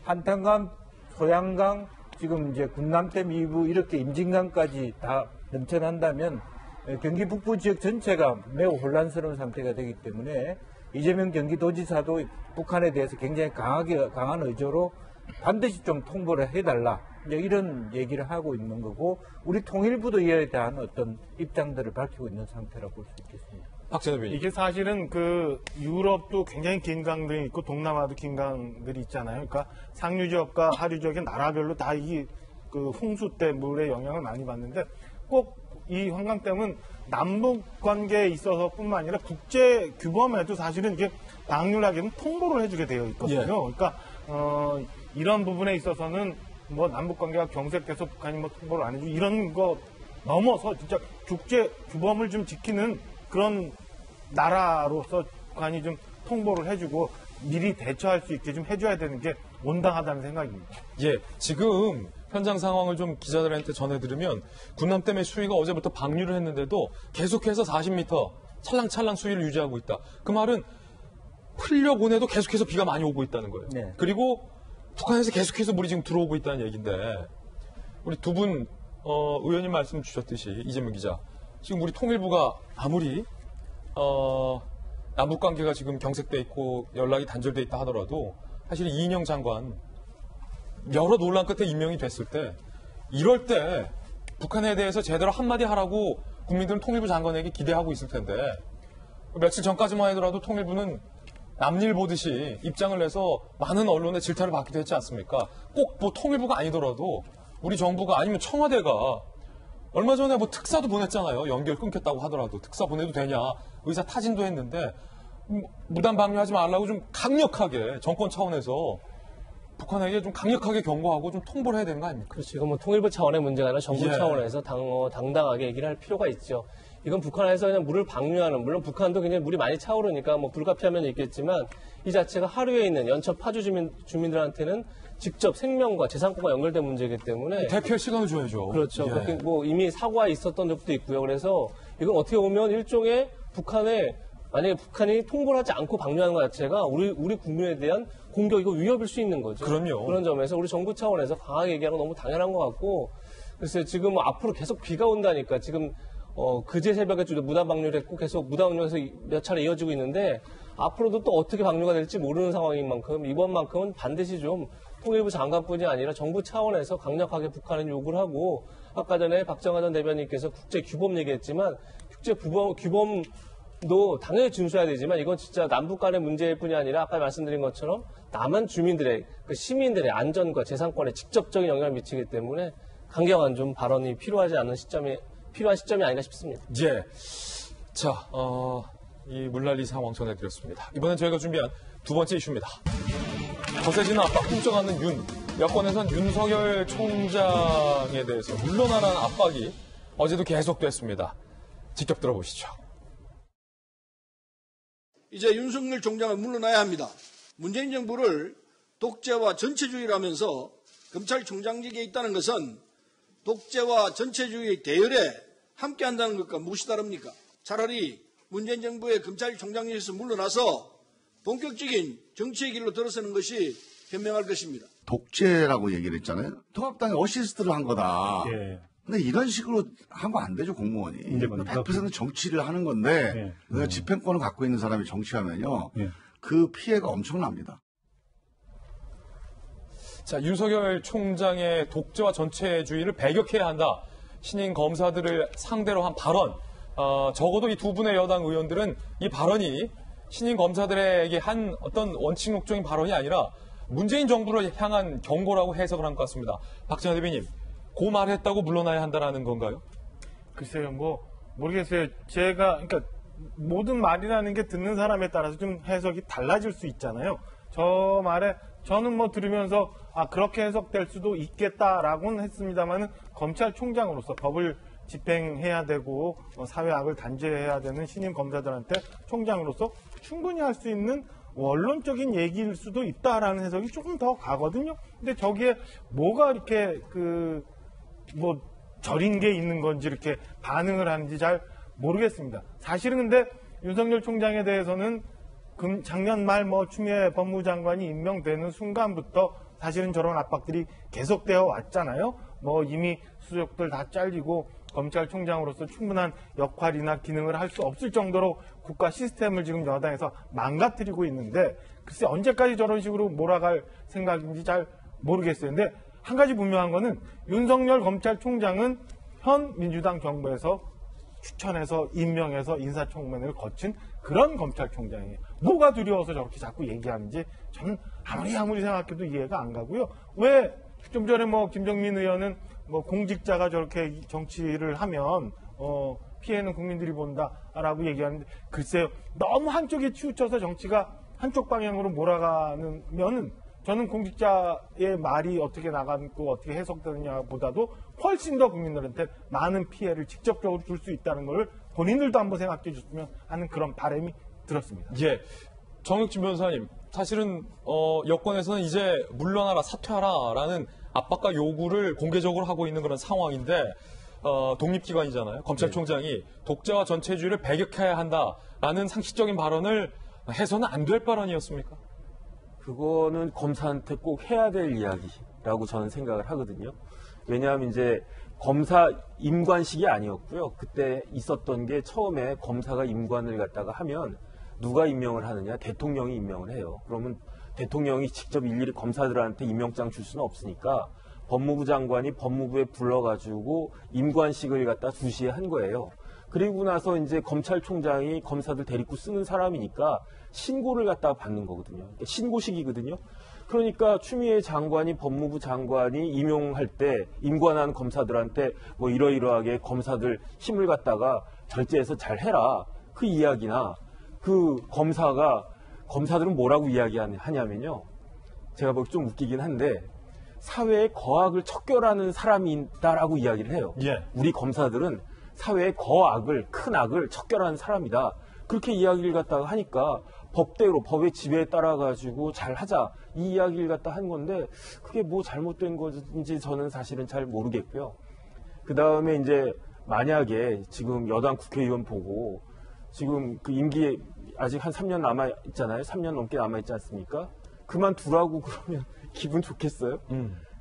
한탄강, 소양강, 지금 이제 군남댐 이부 이렇게 임진강까지 다 넘쳐난다면 경기 북부 지역 전체가 매우 혼란스러운 상태가 되기 때문에 이재명 경기도지사도 북한에 대해서 굉장히 강하게 강한 의조로 반드시 좀 통보를 해달라 이제 이런 얘기를 하고 있는 거고 우리 통일부도 이에 대한 어떤 입장들을 밝히고 있는 상태라고 볼 수 있겠습니다. 의원님. 이게 사실은 그 유럽도 굉장히 긴 강들이 있고 동남아도 긴 강들이 있잖아요. 그러니까 상류 지역과 하류 지역의 나라별로 다 이 그 홍수 때 물의 영향을 많이 받는데 꼭 이 환강댐은 남북 관계에 있어서뿐만 아니라 국제 규범에도 사실은 이게 방류하기는 통보를 해주게 되어 있거든요. 예. 그러니까 어, 이런 부분에 있어서는 뭐 남북 관계가 경색돼서 북한이 뭐 통보를 안 해주고 이런 거 넘어서 진짜 국제 규범을 좀 지키는 그런 나라로서 북한이 좀 통보를 해주고 미리 대처할 수 있게 좀 해줘야 되는 게 온당하다는 생각입니다. 예, 지금 현장 상황을 좀 기자들한테 전해드리면 군남댐의 수위가 어제부터 방류를 했는데도 계속해서 40m 찰랑찰랑 수위를 유지하고 있다. 그 말은 흘려 보내도 계속해서 비가 많이 오고 있다는 거예요. 네. 그리고 북한에서 계속해서 물이 지금 들어오고 있다는 얘기인데 우리 두분 어, 의원님 말씀 주셨듯이 이재명 기자. 지금 우리 통일부가 아무리 어, 남북 관계가 지금 경색돼 있고 연락이 단절돼 있다 하더라도 사실 이인영 장관 여러 논란 끝에 임명이 됐을 때 이럴 때 북한에 대해서 제대로 한마디 하라고 국민들은 통일부 장관에게 기대하고 있을 텐데 며칠 전까지만 하더라도 통일부는 남일 보듯이 입장을 내서 많은 언론의 질타를 받기도 했지 않습니까? 꼭 뭐 통일부가 아니더라도 우리 정부가 아니면 청와대가 얼마 전에 뭐 특사도 보냈잖아요. 연결 끊겼다고 하더라도 특사 보내도 되냐 의사 타진도 했는데 음, 무단 방류하지 말라고 좀 강력하게 정권 차원에서 북한에게 좀 강력하게 경고하고 좀 통보를 해야 되는 거 아닙니까? 그렇죠. 이건 뭐 통일부 차원의 문제가 아니라 정부 예. 차원에서 당, 어, 당당하게 얘기를 할 필요가 있죠. 이건 북한에서 그냥 물을 방류하는, 물론 북한도 굉장히 물이 많이 차오르니까 뭐 불가피한 있겠지만 이 자체가 하류에 있는 연천 파주 주민, 주민들한테는 직접 생명과 재산권과 연결된 문제이기 때문에 대피할 시간을 줘야죠. 그렇죠. 예. 뭐 이미 사고가 있었던 적도 있고요. 그래서 이건 어떻게 보면 일종의 북한의 만약에 북한이 통보를 하지 않고 방류하는 것 자체가 우리 우리 국민에 대한 공격이고 위협일 수 있는 거죠. 그럼요. 그런 점에서 우리 정부 차원에서 강하게 얘기하는 건 너무 당연한 것 같고 글쎄 지금 뭐 앞으로 계속 비가 온다니까 지금 어 그제 새벽에 좀 무단 방류를 했고 계속 무단 방류에서 몇 차례 이어지고 있는데 앞으로도 또 어떻게 방류가 될지 모르는 상황인 만큼 이번만큼은 반드시 좀 통일부 장관뿐이 아니라 정부 차원에서 강력하게 북한은 요구를 하고 아까 전에 박정환 전 대변인께서 국제 규범 얘기했지만 국제 규범, 규범도 당연히 준수해야 되지만 이건 진짜 남북 간의 문제일 뿐이 아니라 아까 말씀드린 것처럼 남한 주민들의 그 시민들의 안전과 재산권에 직접적인 영향을 미치기 때문에 강경한 좀 발언이 필요하지 않은 시점이 필요한 시점이 아닌가 싶습니다. 예. 자, 어, 이 물난리 상황 전해드렸습니다. 이번엔 저희가 준비한 두 번째 이슈입니다. 거세지는 압박 꿈쩍하는 윤. 여권에선 윤석열 총장에 대해서 물러나라는 압박이 어제도 계속됐습니다. 직접 들어보시죠. 이제 윤석열 총장은 물러나야 합니다. 문재인 정부를 독재와 전체주의라면서 검찰총장직에 있다는 것은 독재와 전체주의의 대열에 함께 한다는 것과 무엇이 다릅니까? 차라리 문재인 정부의 검찰총장직에서 물러나서 본격적인 정치의 길로 들어서는 것이 현명할 것입니다. 독재라고 얘기를 했잖아요. 통합당이 어시스트를 한 거다. 예. 근데 이런 식으로 하면 안 되죠, 공무원이. 이제 뭐100% 정치를 하는 건데, 예. 내가 집행권을 갖고 있는 사람이 정치하면요, 예. 그 피해가 엄청납니다. 자, 윤석열 총장의 독재와 전체주의를 배격해야 한다. 신임 검사들을 상대로 한 발언. 어, 적어도 이 두 분의 여당 의원들은 이 발언이 신임 검사들에게 한 어떤 원칙적인 발언이 아니라 문재인 정부를 향한 경고라고 해석을 한 것 같습니다. 박정현 대변인, 고 말했다고 물러나야 한다라는 건가요? 글쎄요, 뭐 모르겠어요. 제가 그러니까 모든 말이라는 게 듣는 사람에 따라서 좀 해석이 달라질 수 있잖아요. 저 말에 저는 뭐 들으면서 아 그렇게 해석될 수도 있겠다라고는 했습니다만은 검찰총장으로서 법을 집행해야 되고 어, 사회악을 단죄해야 되는 신임 검사들한테 총장으로서 충분히 할 수 있는 원론적인 얘기일 수도 있다라는 해석이 조금 더 가거든요. 근데 저기에 뭐가 이렇게 그 뭐 절인 게 있는 건지 이렇게 반응을 하는지 잘 모르겠습니다. 사실은 근데 윤석열 총장에 대해서는 금- 작년 말 뭐 추미애 법무장관이 임명되는 순간부터 사실은 저런 압박들이 계속되어 왔잖아요. 뭐 이미 수석들 다 잘리고 검찰총장으로서 충분한 역할이나 기능을 할 수 없을 정도로 국가 시스템을 지금 여당에서 망가뜨리고 있는데 글쎄 언제까지 저런 식으로 몰아갈 생각인지 잘 모르겠어요. 근데 한 가지 분명한 거는 윤석열 검찰총장은 현 민주당 정부에서 추천해서 임명해서 인사청문회를 거친 그런 검찰총장이에요. 뭐가 두려워서 저렇게 자꾸 얘기하는지 저는 아무리 아무리 생각해도 이해가 안 가고요. 왜 좀 전에 뭐 김정민 의원은 뭐 공직자가 저렇게 정치를 하면 어 피해는 국민들이 본다라고 얘기하는데 글쎄요 너무 한쪽에 치우쳐서 정치가 한쪽 방향으로 몰아가는 면은 저는 공직자의 말이 어떻게 나가고 어떻게 해석되느냐보다도 훨씬 더 국민들한테 많은 피해를 직접적으로 줄 수 있다는 걸 본인들도 한번 생각해 줬으면 하는 그런 바람이 들었습니다. 예. 정혁진 변호사님, 사실은 어, 여권에서는 이제 물러나라, 사퇴하라라는 압박과 요구를 공개적으로 하고 있는 그런 상황인데 어, 독립기관이잖아요. 검찰총장이 독재와 전체주의를 배격해야 한다라는 상식적인 발언을 해서는 안 될 발언이었습니까? 그거는 검사한테 꼭 해야 될 이야기라고 저는 생각을 하거든요. 왜냐하면 이제 검사 임관식이 아니었고요. 그때 있었던 게 처음에 검사가 임관을 갖다가 하면 누가 임명을 하느냐? 대통령이 임명을 해요. 그러면 대통령이 직접 일일이 검사들한테 임명장 줄 수는 없으니까 법무부 장관이 법무부에 불러가지고 임관식을 갖다 두시에 한 거예요. 그리고 나서 이제 검찰총장이 검사들 데리고 쓰는 사람이니까 신고를 갖다가 받는 거거든요. 그러니까 신고식이거든요. 그러니까 추미애 장관이 법무부 장관이 임용할 때 임관한 검사들한테 뭐 이러이러하게 검사들 힘을 갖다가 절제해서 잘 해라. 그 이야기나 그 검사가 검사들은 뭐라고 이야기하냐면요. 제가 보기 좀 웃기긴 한데 사회에 거악을 척결하는 사람이 있다라고 이야기를 해요. 예. 우리 검사들은 사회의 거악을 큰 악을 척결하는 사람이다. 그렇게 이야기를 갖다가 하니까 법대로 법의 지배에 따라 가지고 잘 하자 이 이야기를 갖다 한 건데 그게 뭐 잘못된 건지 저는 사실은 잘 모르겠고요. 그 다음에 이제 만약에 지금 여당 국회의원 보고 지금 그 임기 아직 한 3년 남아 있잖아요. 3년 넘게 남아 있지 않습니까? 그만두라고 그러면 기분 좋겠어요?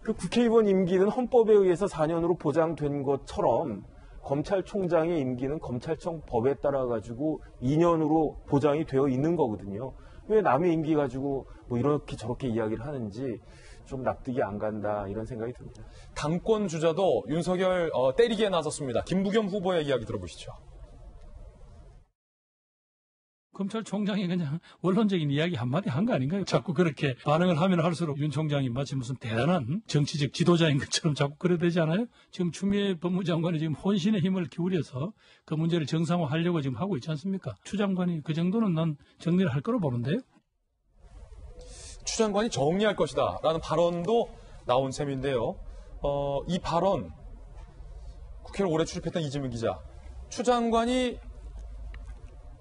그 국회의원 임기는 헌법에 의해서 4년으로 보장된 것처럼 검찰총장의 임기는 검찰청 법에 따라 가지고 2년으로 보장이 되어 있는 거거든요. 왜 남의 임기 가지고 뭐 이렇게 저렇게 이야기를 하는지 좀 납득이 안 간다 이런 생각이 듭니다. 당권 주자도 윤석열 어, 때리기에 나섰습니다. 김부겸 후보의 이야기 들어보시죠. 검찰총장이 그냥 원론적인 이야기 한마디 한 거 아닌가요? 자꾸 그렇게 반응을 하면 할수록 윤 총장이 마치 무슨 대단한 정치적 지도자인 것처럼 자꾸 그래야 되지 않아요? 지금 추미애 법무장관이 지금 혼신의 힘을 기울여서 그 문제를 정상화하려고 지금 하고 있지 않습니까? 추 장관이 그 정도는 난 정리를 할 거로 보는데요. 추 장관이 정리할 것이다 라는 발언도 나온 셈인데요. 어, 이 발언 국회를 오래 출입했던 이재명 기자 추 장관이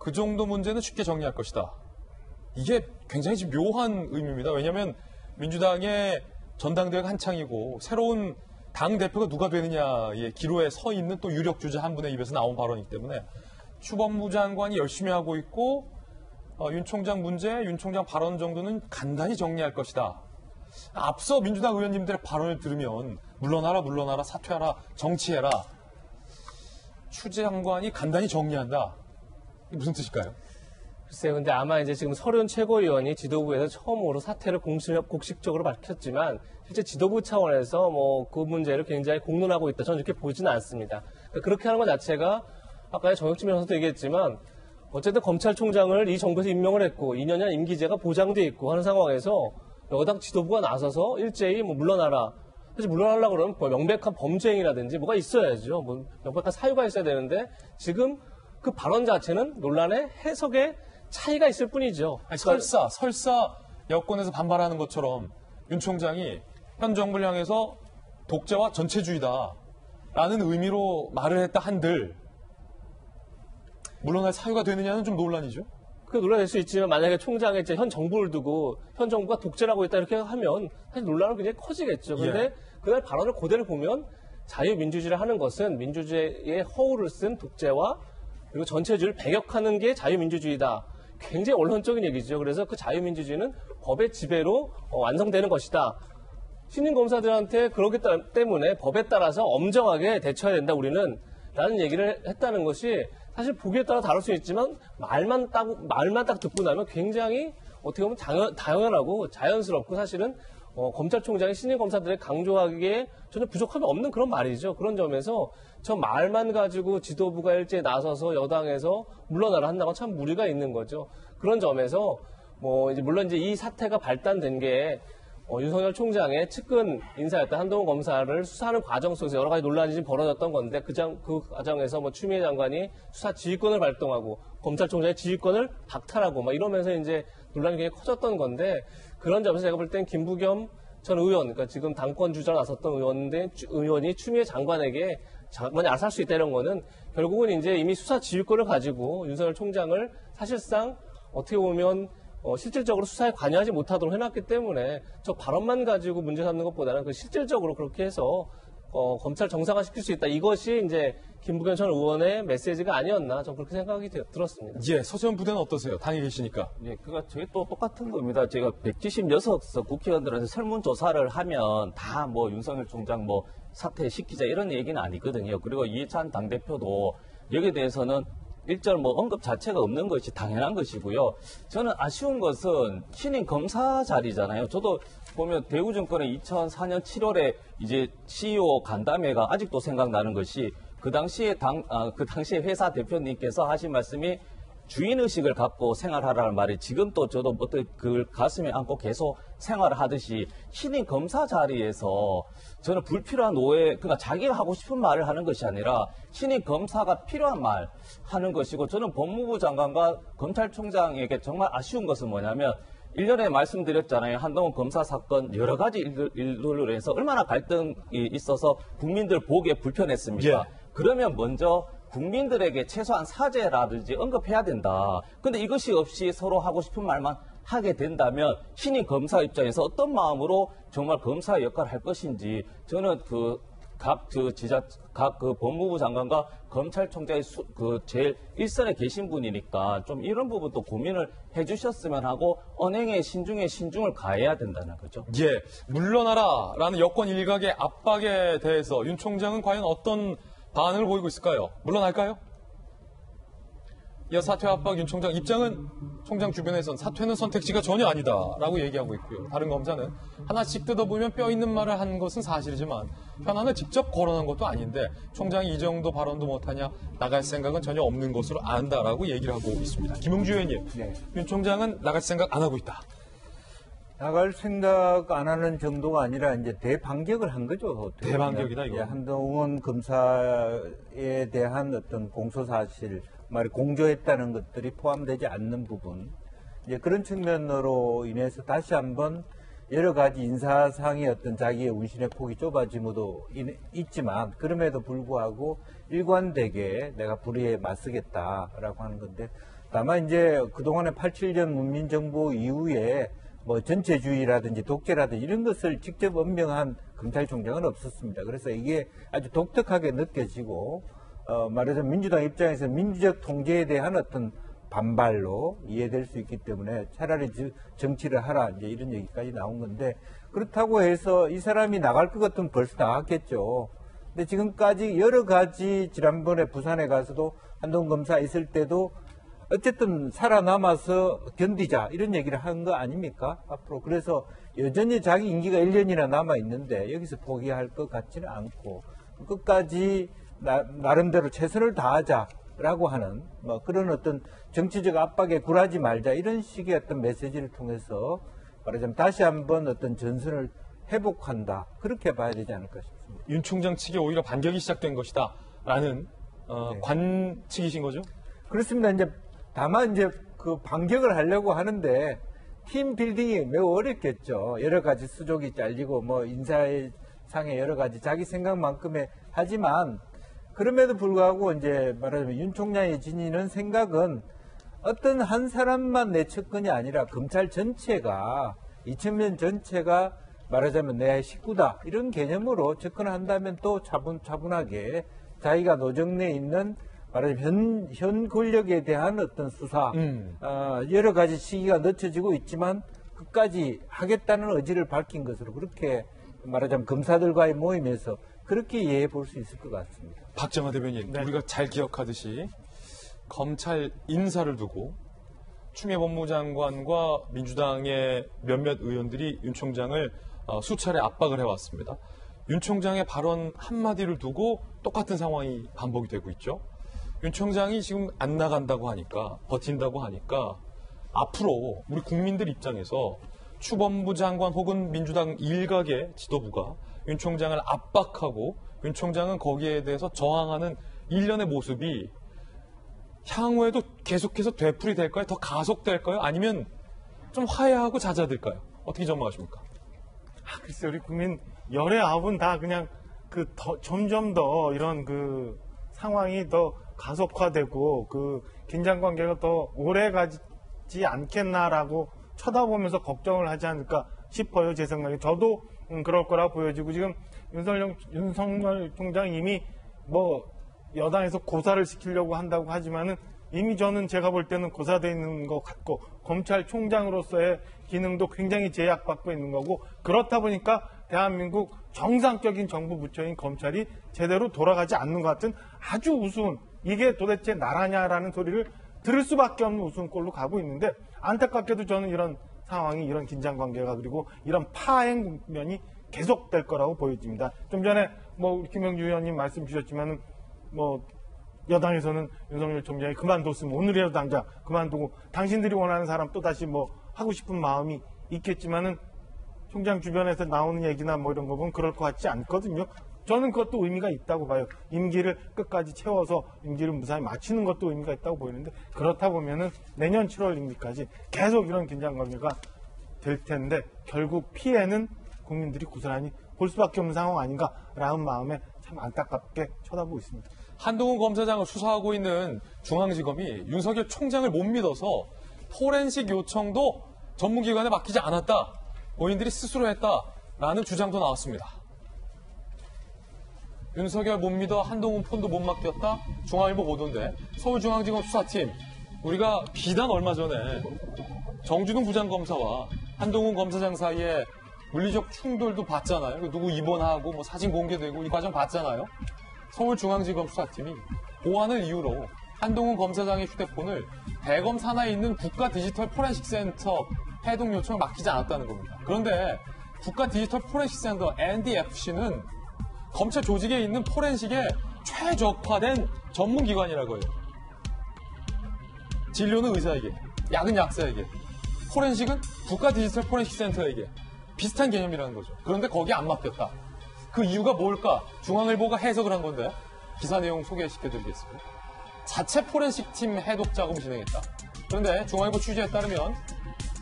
그 정도 문제는 쉽게 정리할 것이다. 이게 굉장히 지금 묘한 의미입니다. 왜냐하면 민주당의 전당대회가 한창이고 새로운 당 대표가 누가 되느냐의 기로에 서 있는 또 유력 주자 한 분의 입에서 나온 발언이기 때문에 추 법무장관이 열심히 하고 있고 어, 윤 총장 문제, 윤 총장 발언 정도는 간단히 정리할 것이다. 앞서 민주당 의원님들의 발언을 들으면 물러나라, 물러나라, 사퇴하라, 정치해라. 추 장관이 간단히 정리한다. 무슨 뜻일까요? 글쎄요, 근데 아마 이제 지금 서른 최고위원이 지도부에서 처음으로 사퇴를 공식, 곡식적으로 밝혔지만 실제 지도부 차원에서 뭐 그 문제를 굉장히 공론하고 있다. 저는 이렇게 보지는 않습니다. 그러니까 그렇게 하는 것 자체가 아까 정혁진 변호사도 얘기했지만 어쨌든 검찰총장을 이 정부에서 임명을 했고 2년이나 임기제가 보장돼 있고 하는 상황에서 여당 지도부가 나서서 일제히 뭐 물러나라. 사실 물러나려고 그러면 뭐 명백한 범죄행위라든지 뭐가 있어야죠. 뭐 명백한 사유가 있어야 되는데 지금 그 발언 자체는 논란의 해석에 차이가 있을 뿐이죠. 아니, 설사, 설사 여권에서 반발하는 것처럼 윤 총장이 현 정부를 향해서 독재와 전체주의다. 라는 의미로 말을 했다 한들, 물러날 사유가 되느냐는 좀 논란이죠. 그 논란일 수 있지만 만약에 총장이 이제 현 정부를 두고 현 정부가 독재라고 했다 이렇게 하면 사실 논란은 굉장히 커지겠죠. 근데 예. 그날 발언을 그대로 보면 자유민주주의를 하는 것은 민주주의의 허울을 쓴 독재와 그리고 전체주의를 배격하는 게 자유민주주의다. 굉장히 원론적인 얘기죠. 그래서 그 자유민주주의는 법의 지배로 어, 완성되는 것이다. 신임 검사들한테 그렇기 따- 때문에 법에 따라서 엄정하게 대처해야 된다 우리는 라는 얘기를 했다는 것이 사실 보기에 따라 다를 수 있지만 말만 딱 말만 딱 듣고 나면 굉장히 어떻게 보면 당연, 당연하고 자연스럽고 사실은 어, 검찰총장이 신임 검사들에 강조하기에 전혀 부족함이 없는 그런 말이죠. 그런 점에서 저 말만 가지고 지도부가 일제히 나서서 여당에서 물러나라 한다고 참 무리가 있는 거죠. 그런 점에서 뭐 이제 물론 이제 이 사태가 발단된 게 어, 윤석열 총장의 측근 인사였던 한동훈 검사를 수사하는 과정 속에서 여러 가지 논란이 좀 벌어졌던 건데 그, 장, 그 과정에서 뭐 추미애 장관이 수사 지휘권을 발동하고 검찰총장의 지휘권을 박탈하고 막 이러면서 이제 논란이 굉장히 커졌던 건데 그런 점에서 제가 볼 땐 김부겸 전 의원, 그러니까 지금 당권 주자로 나섰던 의원인데 추- 의원이 추미애 장관에게 장관이 할수 있다 이런 거는 결국은 이제 이미 수사 지휘권을 가지고 윤석열 총장을 사실상 어떻게 보면 어, 실질적으로 수사에 관여하지 못하도록 해놨기 때문에 저 발언만 가지고 문제 삼는 것보다는 그 실질적으로 그렇게 해서 어, 검찰 정상화시킬 수 있다. 이것이 이제 김부겸 전 의원의 메시지가 아니었나 저는 그렇게 생각이 들- 들었습니다. 예, 서재원 부대는 어떠세요? 당에 계시니까. 예, 그니까 저게 또 똑같은 겁니다. 제가 176석 국회의원들한테 설문조사를 하면 다 뭐 윤석열 총장 뭐 사퇴시키자 이런 얘기는 아니거든요. 그리고 이해찬 당대표도 여기에 대해서는 일절 뭐 언급 자체가 없는 것이 당연한 것이고요. 저는 아쉬운 것은 신임 검사 자리잖아요. 저도 보면 대우증권의 2004년 7월에 이제 CEO 간담회가 아직도 생각나는 것이 그 당시에 당, 아, 그 당시에 회사 대표님께서 하신 말씀이 주인의식을 갖고 생활하라는 말이 지금 또 저도 어떤 그 가슴에 안고 계속 생활을 하듯이 신임 검사 자리에서 저는 불필요한 오해, 그러니까 자기가 하고 싶은 말을 하는 것이 아니라 신임 검사가 필요한 말 하는 것이고 저는 법무부 장관과 검찰총장에게 정말 아쉬운 것은 뭐냐면 일년에 말씀드렸잖아요. 한동훈 검사 사건 여러 가지 일들- 일들로 해서 얼마나 갈등이 있어서 국민들 보기에 불편했습니까? 그러면 먼저 국민들에게 최소한 사죄라든지 언급해야 된다. 근데 이것이 없이 서로 하고 싶은 말만 하게 된다면 신임 검사 입장에서 어떤 마음으로 정말 검사 역할을 할 것인지 저는 그 각 그 지자 각 그 법무부 장관과 검찰총장의 수, 그 제일 일선에 계신 분이니까 좀 이런 부분도 고민을 해주셨으면 하고 언행에 신중에 신중을 가해야 된다는 거죠. 예, 물러나라라는 여권 일각의 압박에 대해서 윤 총장은 과연 어떤 반응을 보이고 있을까요? 물러날까요? 이어 사퇴 압박 윤 총장 입장은 총장 주변에선 사퇴는 선택지가 전혀 아니다라고 얘기하고 있고요. 다른 검사는 하나씩 뜯어보면 뼈 있는 말을 한 것은 사실이지만 현안을 직접 거론한 것도 아닌데 총장이 이 정도 발언도 못하냐 나갈 생각은 전혀 없는 것으로 안다라고 얘기를 하고 있습니다. 김웅주 의원님, 네. 윤 총장은 나갈 생각 안 하고 있다. 나갈 생각 안 하는 정도가 아니라 이제 대반격을 한 거죠. 대반격이다. 이거. 예, 한동훈 검사에 대한 어떤 공소 사실, 말 공조했다는 것들이 포함되지 않는 부분. 이제 그런 측면으로 인해서 다시 한번 여러 가지 인사상의 어떤 자기의 운신의 폭이 좁아짐도 인- 있지만 그럼에도 불구하고 일관되게 내가 불의에 맞서겠다라고 하는 건데 다만 이제 그동안의 87년 문민정부 이후에 뭐 전체주의라든지 독재라든지 이런 것을 직접 엄명한 검찰총장은 없었습니다. 그래서 이게 아주 독특하게 느껴지고 어, 말하자면 민주당 입장에서 민주적 통제에 대한 어떤 반발로 이해될 수 있기 때문에 차라리 저- 정치를 하라 이제 이런 얘기까지 나온 건데 그렇다고 해서 이 사람이 나갈 것 같으면 벌써 나갔겠죠. 근데 지금까지 여러 가지 지난번에 부산에 가서도 한동 검사 있을 때도 어쨌든 살아남아서 견디자 이런 얘기를 한 거 아닙니까? 앞으로 그래서 여전히 자기 임기가 1년이나 남아 있는데 여기서 포기할 것 같지는 않고 끝까지 나, 나름대로 최선을 다하자라고 하는 뭐 그런 어떤 정치적 압박에 굴하지 말자 이런 식의 어떤 메시지를 통해서 말하자면 다시 한번 어떤 전선을 회복한다 그렇게 봐야 되지 않을까 싶습니다. 윤 총장 측에 오히려 반격이 시작된 것이다라는 어, 네. 관측이신 거죠? 그렇습니다. 이제 다만 이제 그 반격을 하려고 하는데 팀 빌딩이 매우 어렵겠죠. 여러 가지 수족이 잘리고 뭐 인사의 상의 여러 가지 자기 생각만큼의 하지만 그럼에도 불구하고 이제 말하자면 윤 총장의 지니는 생각은 어떤 한 사람만 내 측근이 아니라 검찰 전체가 2천명 전체가 말하자면 내 식구다 이런 개념으로 접근한다면 또 차분 차분하게 자기가 노정 내에 있는 말하자면 현, 현 권력에 대한 어떤 수사 음. 어, 여러 가지 시기가 늦춰지고 있지만 끝까지 하겠다는 의지를 밝힌 것으로 그렇게 말하자면 검사들과의 모임에서 그렇게 이해해 볼 수 있을 것 같습니다. 박정화 대변인, 우리가 잘 기억하듯이 검찰 인사를 두고 추미애 법무장관과 민주당의 몇몇 의원들이 윤 총장을 어, 수차례 압박을 해왔습니다. 윤 총장의 발언 한마디를 두고 똑같은 상황이 반복이 되고 있죠. 윤 총장이 지금 안 나간다고 하니까, 버틴다고 하니까, 앞으로 우리 국민들 입장에서 추법부 장관 혹은 민주당 일각의 지도부가 윤 총장을 압박하고 윤 총장은 거기에 대해서 저항하는 일련의 모습이 향후에도 계속해서 되풀이 될까요? 더 가속될까요? 아니면 좀 화해하고 잦아들까요? 어떻게 전망하십니까? 아, 글쎄 우리 국민 열의 아홉은 다 그냥 그 더, 점점 더 이런 그 상황이 더 가속화되고 그 긴장 관계가 더 오래 가지 않겠나라고 쳐다보면서 걱정을 하지 않을까 싶어요 제 생각에 저도 음, 그럴 거라 보여지고 지금 윤석열, 윤석열 총장 이미 뭐 여당에서 고사를 시키려고 한다고 하지만은 이미 저는 제가 볼 때는 고사되어 있는 것 같고 검찰총장으로서의 기능도 굉장히 제약받고 있는 거고 그렇다 보니까 대한민국 정상적인 정부 부처인 검찰이 제대로 돌아가지 않는 것 같은 아주 우스운 이게 도대체 나라냐라는 소리를 들을 수밖에 없는 우스운 꼴로 가고 있는데 안타깝게도 저는 이런 상황이 이런 긴장 관계가 그리고 이런 파행 국면이 계속될 거라고 보여집니다. 좀 전에 뭐 김영주 의원님 말씀 주셨지만은 뭐 여당에서는 윤석열 총장이 그만뒀으면 오늘이라도 당장 그만두고 당신들이 원하는 사람 또 다시 뭐 하고 싶은 마음이 있겠지만은 총장 주변에서 나오는 얘기나 뭐 이런 거 보면 그럴 것 같지 않거든요. 저는 그것도 의미가 있다고 봐요. 임기를 끝까지 채워서 임기를 무사히 마치는 것도 의미가 있다고 보이는데 그렇다 보면은 내년 7월 임기까지 계속 이런 긴장 관계가 될 텐데 결국 피해는 국민들이 고스란히 볼 수밖에 없는 상황 아닌가라는 마음에 참 안타깝게 쳐다보고 있습니다. 한동훈 검사장을 수사하고 있는 중앙지검이 윤석열 총장을 못 믿어서 포렌식 요청도 전문기관에 맡기지 않았다. 본인들이 스스로 했다라는 주장도 나왔습니다. 윤석열 못 믿어 한동훈 폰도 못 맡겼다? 중앙일보 보도인데 서울중앙지검 수사팀 우리가 비단 얼마 전에 정주동 부장검사와 한동훈 검사장 사이에 물리적 충돌도 봤잖아요. 누구 입원하고 뭐 사진 공개되고 이 과정 봤잖아요. 서울중앙지검 수사팀이 보안을 이유로 한동훈 검사장의 휴대폰을 대검 산하에 있는 국가 디지털 포렌식 센터 해독 요청을 맡기지 않았다는 겁니다. 그런데 국가 디지털 포렌식 센터 NDFC는 검찰 조직에 있는 포렌식에 최적화된 전문 기관이라고 해요. 진료는 의사에게, 약은 약사에게, 포렌식은 국가 디지털 포렌식 센터에게 비슷한 개념이라는 거죠. 그런데 거기에 안 맡겼다. 그 이유가 뭘까? 중앙일보가 해석을 한 건데 기사 내용 소개시켜드리겠습니다. 자체 포렌식 팀 해독 작업을 진행했다. 그런데 중앙일보 취재에 따르면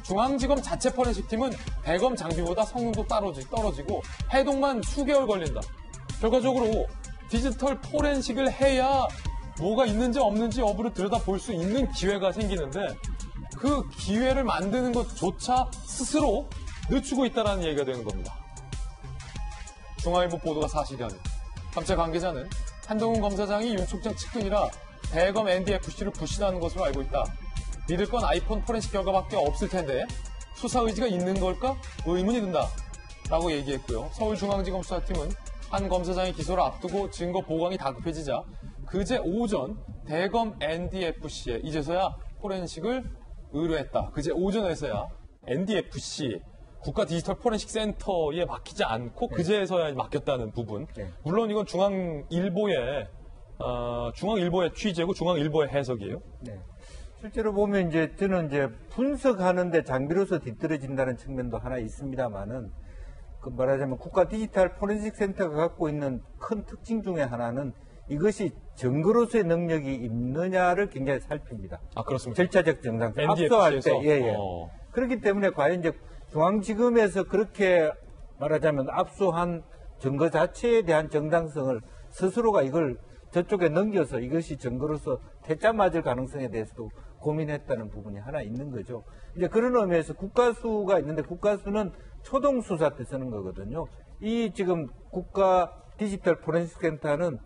중앙지검 자체 포렌식 팀은 대검 장비보다 성능도 떨어지고 해독만 수개월 걸린다. 결과적으로 디지털 포렌식을 해야 뭐가 있는지 없는지 여부를 들여다볼 수 있는 기회가 생기는데 그 기회를 만드는 것조차 스스로 늦추고 있다는 얘기가 되는 겁니다. 중앙일보 보도가 사실이라는 검찰 관계자는 한동훈 검사장이 윤 총장 측근이라 대검 NDFC를 부신하는 것으로 알고 있다. 믿을 건 아이폰 포렌식 결과밖에 없을 텐데 수사 의지가 있는 걸까 의문이 든다. 라고 얘기했고요. 서울중앙지검 수사팀은 한 검사장의 기소를 앞두고 증거 보강이 다급해지자 그제 오전 대검 NDFC에 이제서야 포렌식을 의뢰했다. 그제 오전에서야 NDFC 국가 디지털 포렌식 센터에 맡기지 않고 그제서야 맡겼다는 부분. 네. 물론 이건 중앙일보의 어, 중앙일보의 취재고 중앙일보의 해석이에요. 네. 실제로 보면 이제 저는 이제 분석하는데 장비로서 뒤떨어진다는 측면도 하나 있습니다만은 그 말하자면 국가 디지털 포렌식 센터가 갖고 있는 큰 특징 중에 하나는 이것이 증거로서의 능력이 있느냐를 굉장히 살핍니다. 아 그렇습니까? 절차적 정당성. NDFC 압수할? 때, 예, 예. 어. 그렇기 때문에 과연 이제 중앙지검에서 그렇게 말하자면 압수한 증거 자체에 대한 정당성을 스스로가 이걸 저쪽에 넘겨서 이것이 증거로서 퇴짜 맞을 가능성에 대해서도 고민했다는 부분이 하나 있는 거죠. 이제 그런 의미에서 국가수가 있는데 국가수는 초동 수사 때 쓰는 거거든요. 이 지금 국가 디지털 포렌식 센터는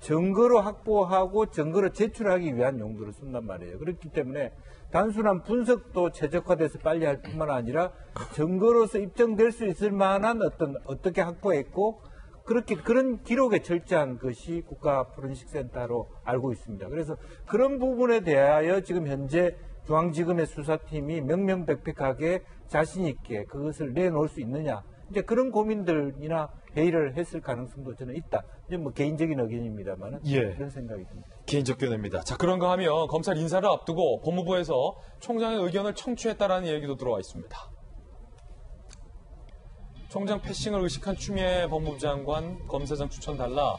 증거로 확보하고 증거로 제출하기 위한 용도로 쓴단 말이에요. 그렇기 때문에 단순한 분석도 최적화돼서 빨리 할 뿐만 아니라 증거로서 입증될 수 있을 만한 어떤 어떻게 확보했고 그렇게 그런 기록에 철저한 것이 국가 포렌식 센터로 알고 있습니다. 그래서 그런 부분에 대하여 지금 현재 중앙지검의 수사팀이 명명백백하게 자신 있게 그것을 내놓을 수 있느냐 이제 그런 고민들이나 회의를 했을 가능성도 저는 있다. 이제 뭐 개인적인 의견입니다만 예. 그런 생각이 듭니다. 개인적 견해입니다. 자, 그런가 하면 검찰 인사를 앞두고 법무부에서 총장의 의견을 청취했다라는 얘기도 들어와 있습니다. 총장 패싱을 의식한 추미애 법무부 장관 검사장 추천 달라.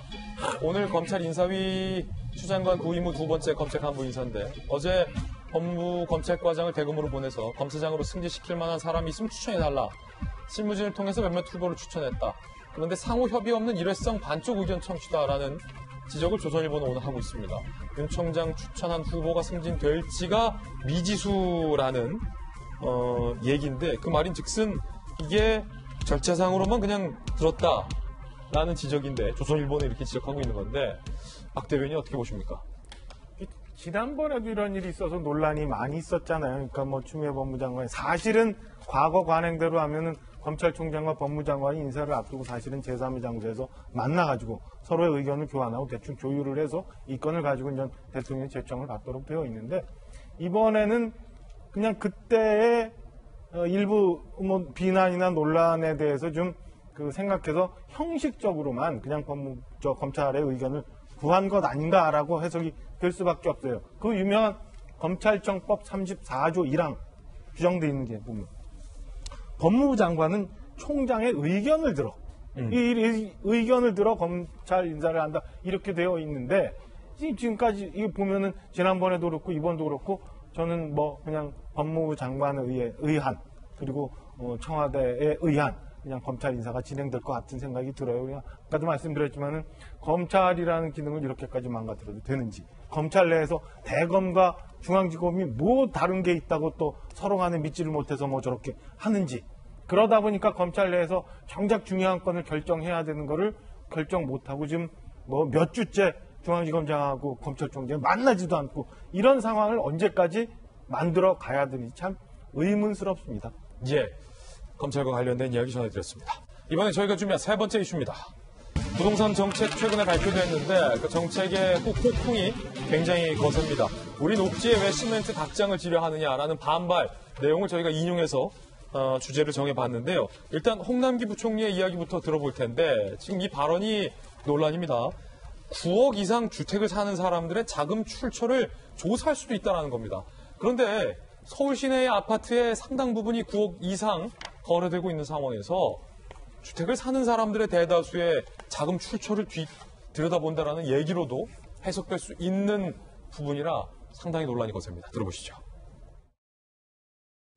오늘 검찰 인사위 추장관 부임 후 두 번째 검찰 간부 인사인데 어제 법무부 검찰과장을 대검으로 보내서 검사장으로 승진시킬 만한 사람이 있으면 추천해달라. 실무진을 통해서 몇몇 후보를 추천했다. 그런데 상호 협의 없는 일회성 반쪽 의견 청취다라는 지적을 조선일보는 오늘 하고 있습니다. 윤 총장 추천한 후보가 승진될지가 미지수라는 어, 얘기인데 그 말인 즉슨 이게 절차상으로만 그냥 들었다라는 지적인데 조선일보는 이렇게 지적하고 있는 건데 박 대변인 어떻게 보십니까? 지난번에도 이런 일이 있어서 논란이 많이 있었잖아요. 그러니까 뭐 추미애 법무장관이 사실은 과거 관행대로 하면은 검찰총장과 법무장관이 인사를 앞두고 사실은 제3의 장소에서 만나가지고 서로의 의견을 교환하고 대충 조율을 해서 이 건을 가지고 이제 대통령의 제청을 받도록 되어 있는데 이번에는 그냥 그때의 어, 일부 뭐 비난이나 논란에 대해서 좀 그 생각해서 형식적으로만 그냥 법무 저 검찰의 의견을 구한 것 아닌가라고 해석이 될 수밖에 없어요. 그 유명한 검찰청법 34조 1항 규정되어 있는 게 보면 법무부 장관은 총장의 의견을 들어. 이, 이 의견을 들어 검찰 인사를 한다. 이렇게 되어 있는데 지- 지금까지 이거 보면은 지난번에도 그렇고 이번도 그렇고 저는 뭐 그냥 법무부 장관에 의해 의한 그리고 어, 청와대에 의한 그냥 검찰 인사가 진행될 것 같은 생각이 들어요. 그냥 아까도 말씀드렸지만은 검찰이라는 기능을 이렇게까지 망가뜨려도 되는지 검찰 내에서 대검과 중앙지검이 뭐 다른 게 있다고 또 서로 간에 믿지를 못해서 뭐 저렇게 하는지 그러다 보니까 검찰 내에서 정작 중요한 건을 결정해야 되는 거를 결정 못하고 지금 뭐 몇 주째 중앙지검장하고 검찰총장이 만나지도 않고 이런 상황을 언제까지 만들어 가야 되는지 참 의문스럽습니다. 예. 검찰과 관련된 이야기 전해드렸습니다. 이번에 저희가 준비한 세 번째 이슈입니다. 부동산 정책 최근에 발표됐는데 그 정책의 꼭 폭풍이 굉장히 거셉니다. 우리 녹지에 왜 시멘트 닭장을 지려 하느냐라는 반발 내용을 저희가 인용해서 어, 주제를 정해봤는데요. 일단 홍남기 부총리의 이야기부터 들어볼 텐데 지금 이 발언이 논란입니다. 9억 이상 주택을 사는 사람들의 자금 출처를 조사할 수도 있다는 겁니다. 그런데 서울 시내의 아파트의 상당 부분이 9억 이상 거래되고 있는 상황에서 주택을 사는 사람들의 대다수의 자금 출처를 뒤, 들여다본다라는 얘기로도 해석될 수 있는 부분이라 상당히 논란이 거셉니다. 들어보시죠.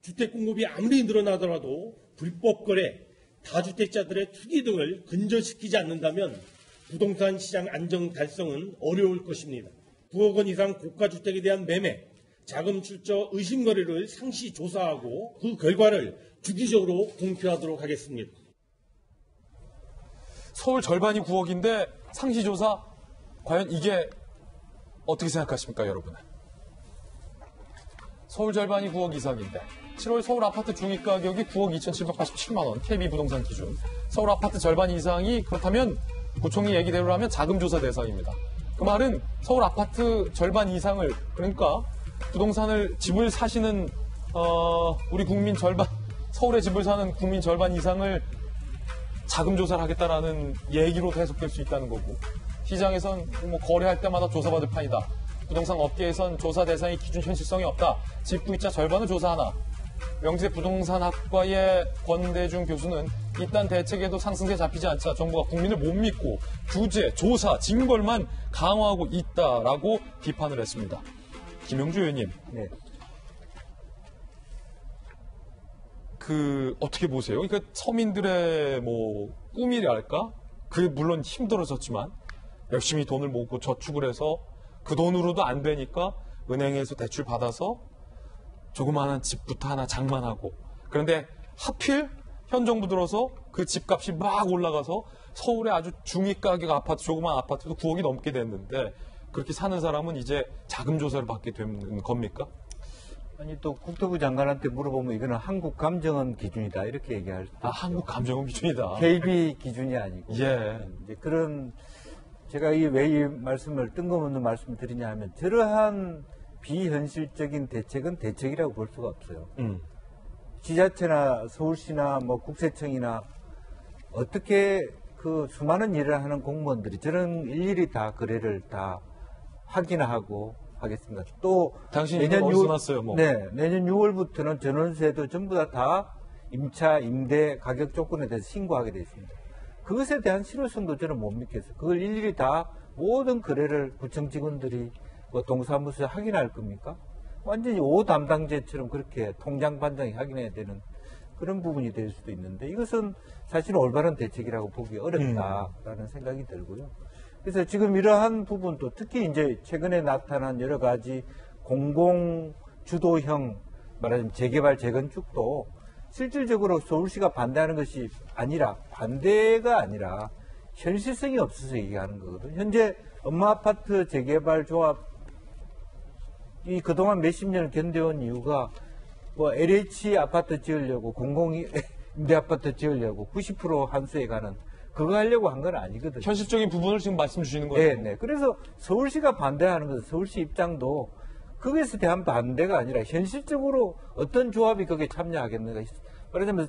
주택 공급이 아무리 늘어나더라도 불법 거래, 다주택자들의 투기 등을 근절시키지 않는다면 부동산 시장 안정 달성은 어려울 것입니다. 9억 원 이상 고가 주택에 대한 매매, 자금 출처 의심 거래를 상시 조사하고 그 결과를 주기적으로 공표하도록 하겠습니다. 서울 절반이 9억인데 상시조사 과연 이게 어떻게 생각하십니까, 여러분? 서울 절반이 9억 이상인데 7월 서울 아파트 중위 가격이 9억 2,787만 원, KB 부동산 기준. 서울 아파트 절반 이상이 그렇다면 구청이 얘기대로라면 자금조사 대상입니다. 그 말은 서울 아파트 절반 이상을 그러니까 부동산을 집을 사시는 어, 우리 국민 절반 서울에 집을 사는 국민 절반 이상을 자금 조사를 하겠다라는 얘기로 해석될 수 있다는 거고 시장에선 뭐 거래할 때마다 조사받을 판이다. 부동산 업계에선 조사 대상의 기준 현실성이 없다. 집 구입자 절반을 조사하나. 명지대 부동산학과의 권대중 교수는 일단 대책에도 상승세 잡히지 않자 정부가 국민을 못 믿고 규제, 조사, 징벌만 강화하고 있다라고 비판을 했습니다. 김영주 의원님. 네. 그 어떻게 보세요? 그러니까 서민들의 뭐 꿈이랄까? 그 물론 힘들어졌지만 열심히 돈을 모으고 저축을 해서 그 돈으로도 안 되니까 은행에서 대출 받아서 조그마한 집부터 하나 장만하고 그런데 하필 현 정부 들어서 그 집값이 막 올라가서 서울의 아주 중위 가격 아파트 조그마한 아파트도 9억이 넘게 됐는데 그렇게 사는 사람은 이제 자금 조사를 받게 되는 겁니까? 아니 또 국토부 장관한테 물어보면 이거는 한국 감정원 기준이다 이렇게 얘기할 수 아, 한국 감정원 기준이다. KB 기준이 아니고 예. 이제 그런 제가 이 왜 이 말씀을 뜬금없는 말씀을 드리냐 하면 저러한 비현실적인 대책은 대책이라고 볼 수가 없어요. 음. 지자체나 서울시나 뭐 국세청이나 어떻게 그 수많은 일을 하는 공무원들이 저런 일일이 다 거래를 다 확인하고 하겠습니다. 또 이거 어디서 났어요, 뭐. 네, 내년 6월부터는 전월세도 전부 다, 다 임차, 임대 가격 조건에 대해서 신고하게 되어 있습니다. 그것에 대한 실효성도 저는 못 믿겠어요. 그걸 일일이 다 모든 거래를 구청 직원들이 뭐 동사무소에 확인할 겁니까? 완전히 오 담당제처럼 그렇게 통장 반장이 확인해야 되는 그런 부분이 될 수도 있는데 이것은 사실 올바른 대책이라고 보기 어렵다라는 생각이 들고요. 그래서 지금 이러한 부분도 특히 이제 최근에 나타난 여러 가지 공공 주도형 말하자면 재개발 재건축도 실질적으로 서울시가 반대하는 것이 아니라 반대가 아니라 현실성이 없어서 얘기하는 거거든요. 현재 엄마 아파트 재개발 조합 이 그동안 몇십 년을 견뎌온 이유가 뭐 LH 아파트 지으려고 공공 임대 아파트 지으려고 90% 한수에 가는 그거 하려고 한 건 아니거든요. 현실적인 부분을 지금 말씀 주시는 거예요. 네, 네. 그래서 서울시가 반대하는 것은 서울시 입장도 거기에서 대한 반대가 아니라 현실적으로 어떤 조합이 거기에 참여하겠는가. 말하자면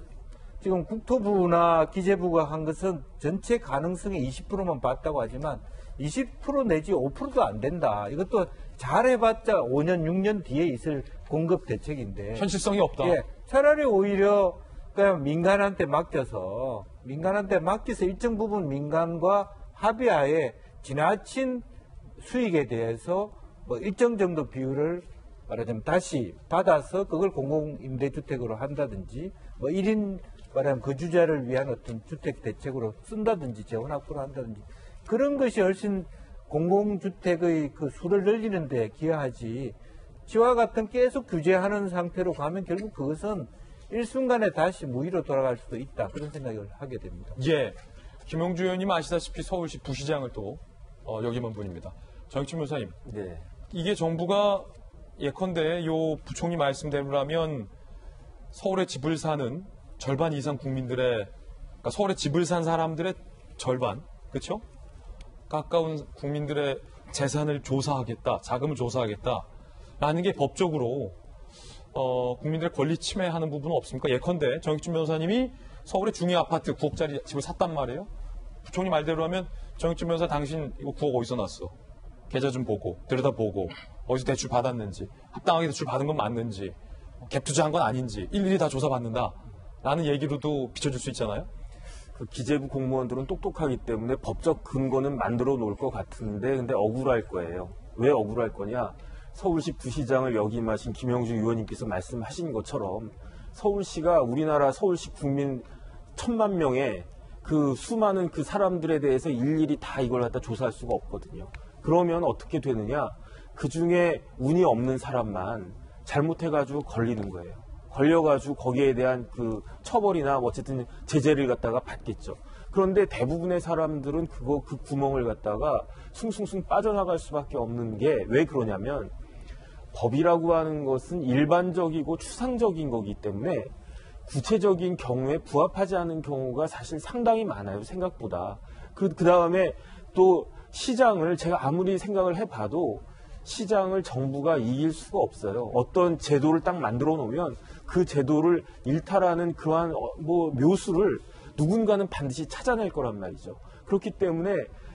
지금 국토부나 기재부가 한 것은 전체 가능성의 20%만 봤다고 하지만 20% 내지 5%도 안 된다. 이것도 잘 해봤자 5년, 6년 뒤에 있을 공급 대책인데. 현실성이 없다. 예, 차라리 오히려 그냥 민간한테 맡겨서 민간한테 맡겨서 일정 부분 민간과 합의하에 지나친 수익에 대해서 뭐 일정 정도 비율을 말하자면 다시 받아서 그걸 공공임대주택으로 한다든지 뭐 1인 말하면 거주자를 위한 어떤 주택 대책으로 쓴다든지 재원 확보를 한다든지 그런 것이 훨씬 공공주택의 그 수를 늘리는 데 기여하지 지와 같은 계속 규제하는 상태로 가면 결국 그것은 일순간에 다시 무위로 돌아갈 수도 있다. 그런 생각을 하게 됩니다. 예. 김용주 의원님 아시다시피 서울시 부시장을 또 어, 역임한 분입니다. 정치 묘사님. 네. 이게 정부가 예컨대 요 부총리 말씀대로라면 서울에 집을 사는 절반 이상 국민들의 그러니까 서울에 집을 산 사람들의 절반 그렇죠? 가까운 국민들의 재산을 조사하겠다, 자금을 조사하겠다, 라는 게 법적으로 어, 국민들의 권리 침해하는 부분은 없습니까? 예컨대 정익준 변호사님이 서울의 중위 아파트 9억짜리 집을 샀단 말이에요. 부총리 말대로 하면 정익준 변호사 당신 이거 9억 어디서 났어? 계좌 좀 보고 들여다보고 어디서 대출 받았는지 합당하게 대출 받은 건 맞는지 갭 투자한 건 아닌지 일일이 다 조사받는다. 라는 얘기로도 비춰줄 수 있잖아요. 그 기재부 공무원들은 똑똑하기 때문에 법적 근거는 만들어 놓을 것 같은데 근데 억울할 거예요. 왜 억울할 거냐? 서울시 부시장을 역임하신 김영주 의원님께서 말씀하신 것처럼 서울시가 우리나라 서울시 국민 천만 명의 그 수많은 그 사람들에 대해서 일일이 다 이걸 갖다 조사할 수가 없거든요. 그러면 어떻게 되느냐? 그 중에 운이 없는 사람만 잘못해가지고 걸리는 거예요. 걸려가지고 거기에 대한 그 처벌이나 뭐 어쨌든 제재를 갖다가 받겠죠. 그런데 대부분의 사람들은 그거 그 구멍을 갖다가 숭숭숭 빠져나갈 수밖에 없는 게 왜 그러냐면 법이라고 하는 것은 일반적이고 추상적인 거기 때문에 구체적인 경우에 부합하지 않은 경우가 사실 상당히 많아요 생각보다 그, 그 다음에 또 시장을 제가 아무리 생각을 해봐도 시장을 정부가 이길 수가 없어요. 어떤 제도를 딱 만들어 놓으면 그 제도를 일탈하는 그러한 어, 뭐 묘수를 누군가는 반드시 찾아낼 거란 말이죠. 그렇기 때문에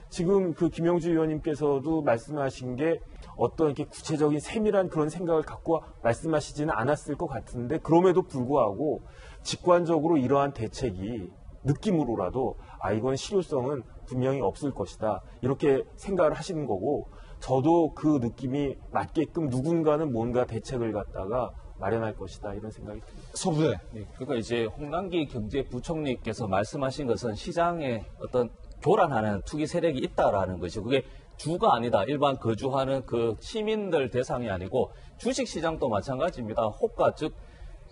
지금 그 김영주 의원님께서도 말씀하신 게 어떤 이렇게 구체적인 세밀한 그런 생각을 갖고 말씀하시지는 않았을 것 같은데 그럼에도 불구하고 직관적으로 이러한 대책이 느낌으로라도 아 이건 실효성은 분명히 없을 것이다 이렇게 생각을 하시는 거고 저도 그 느낌이 맞게끔 누군가는 뭔가 대책을 갖다가 마련할 것이다 이런 생각이 듭니다. 서부대. 네, 그러니까 이제 홍남기 경제부총리께서 말씀하신 것은 시장에 어떤 교란하는 투기 세력이 있다라는 것이 그게 주가 아니다. 일반 거주하는 그 시민들 대상이 아니고 주식 시장도 마찬가지입니다. 호가 즉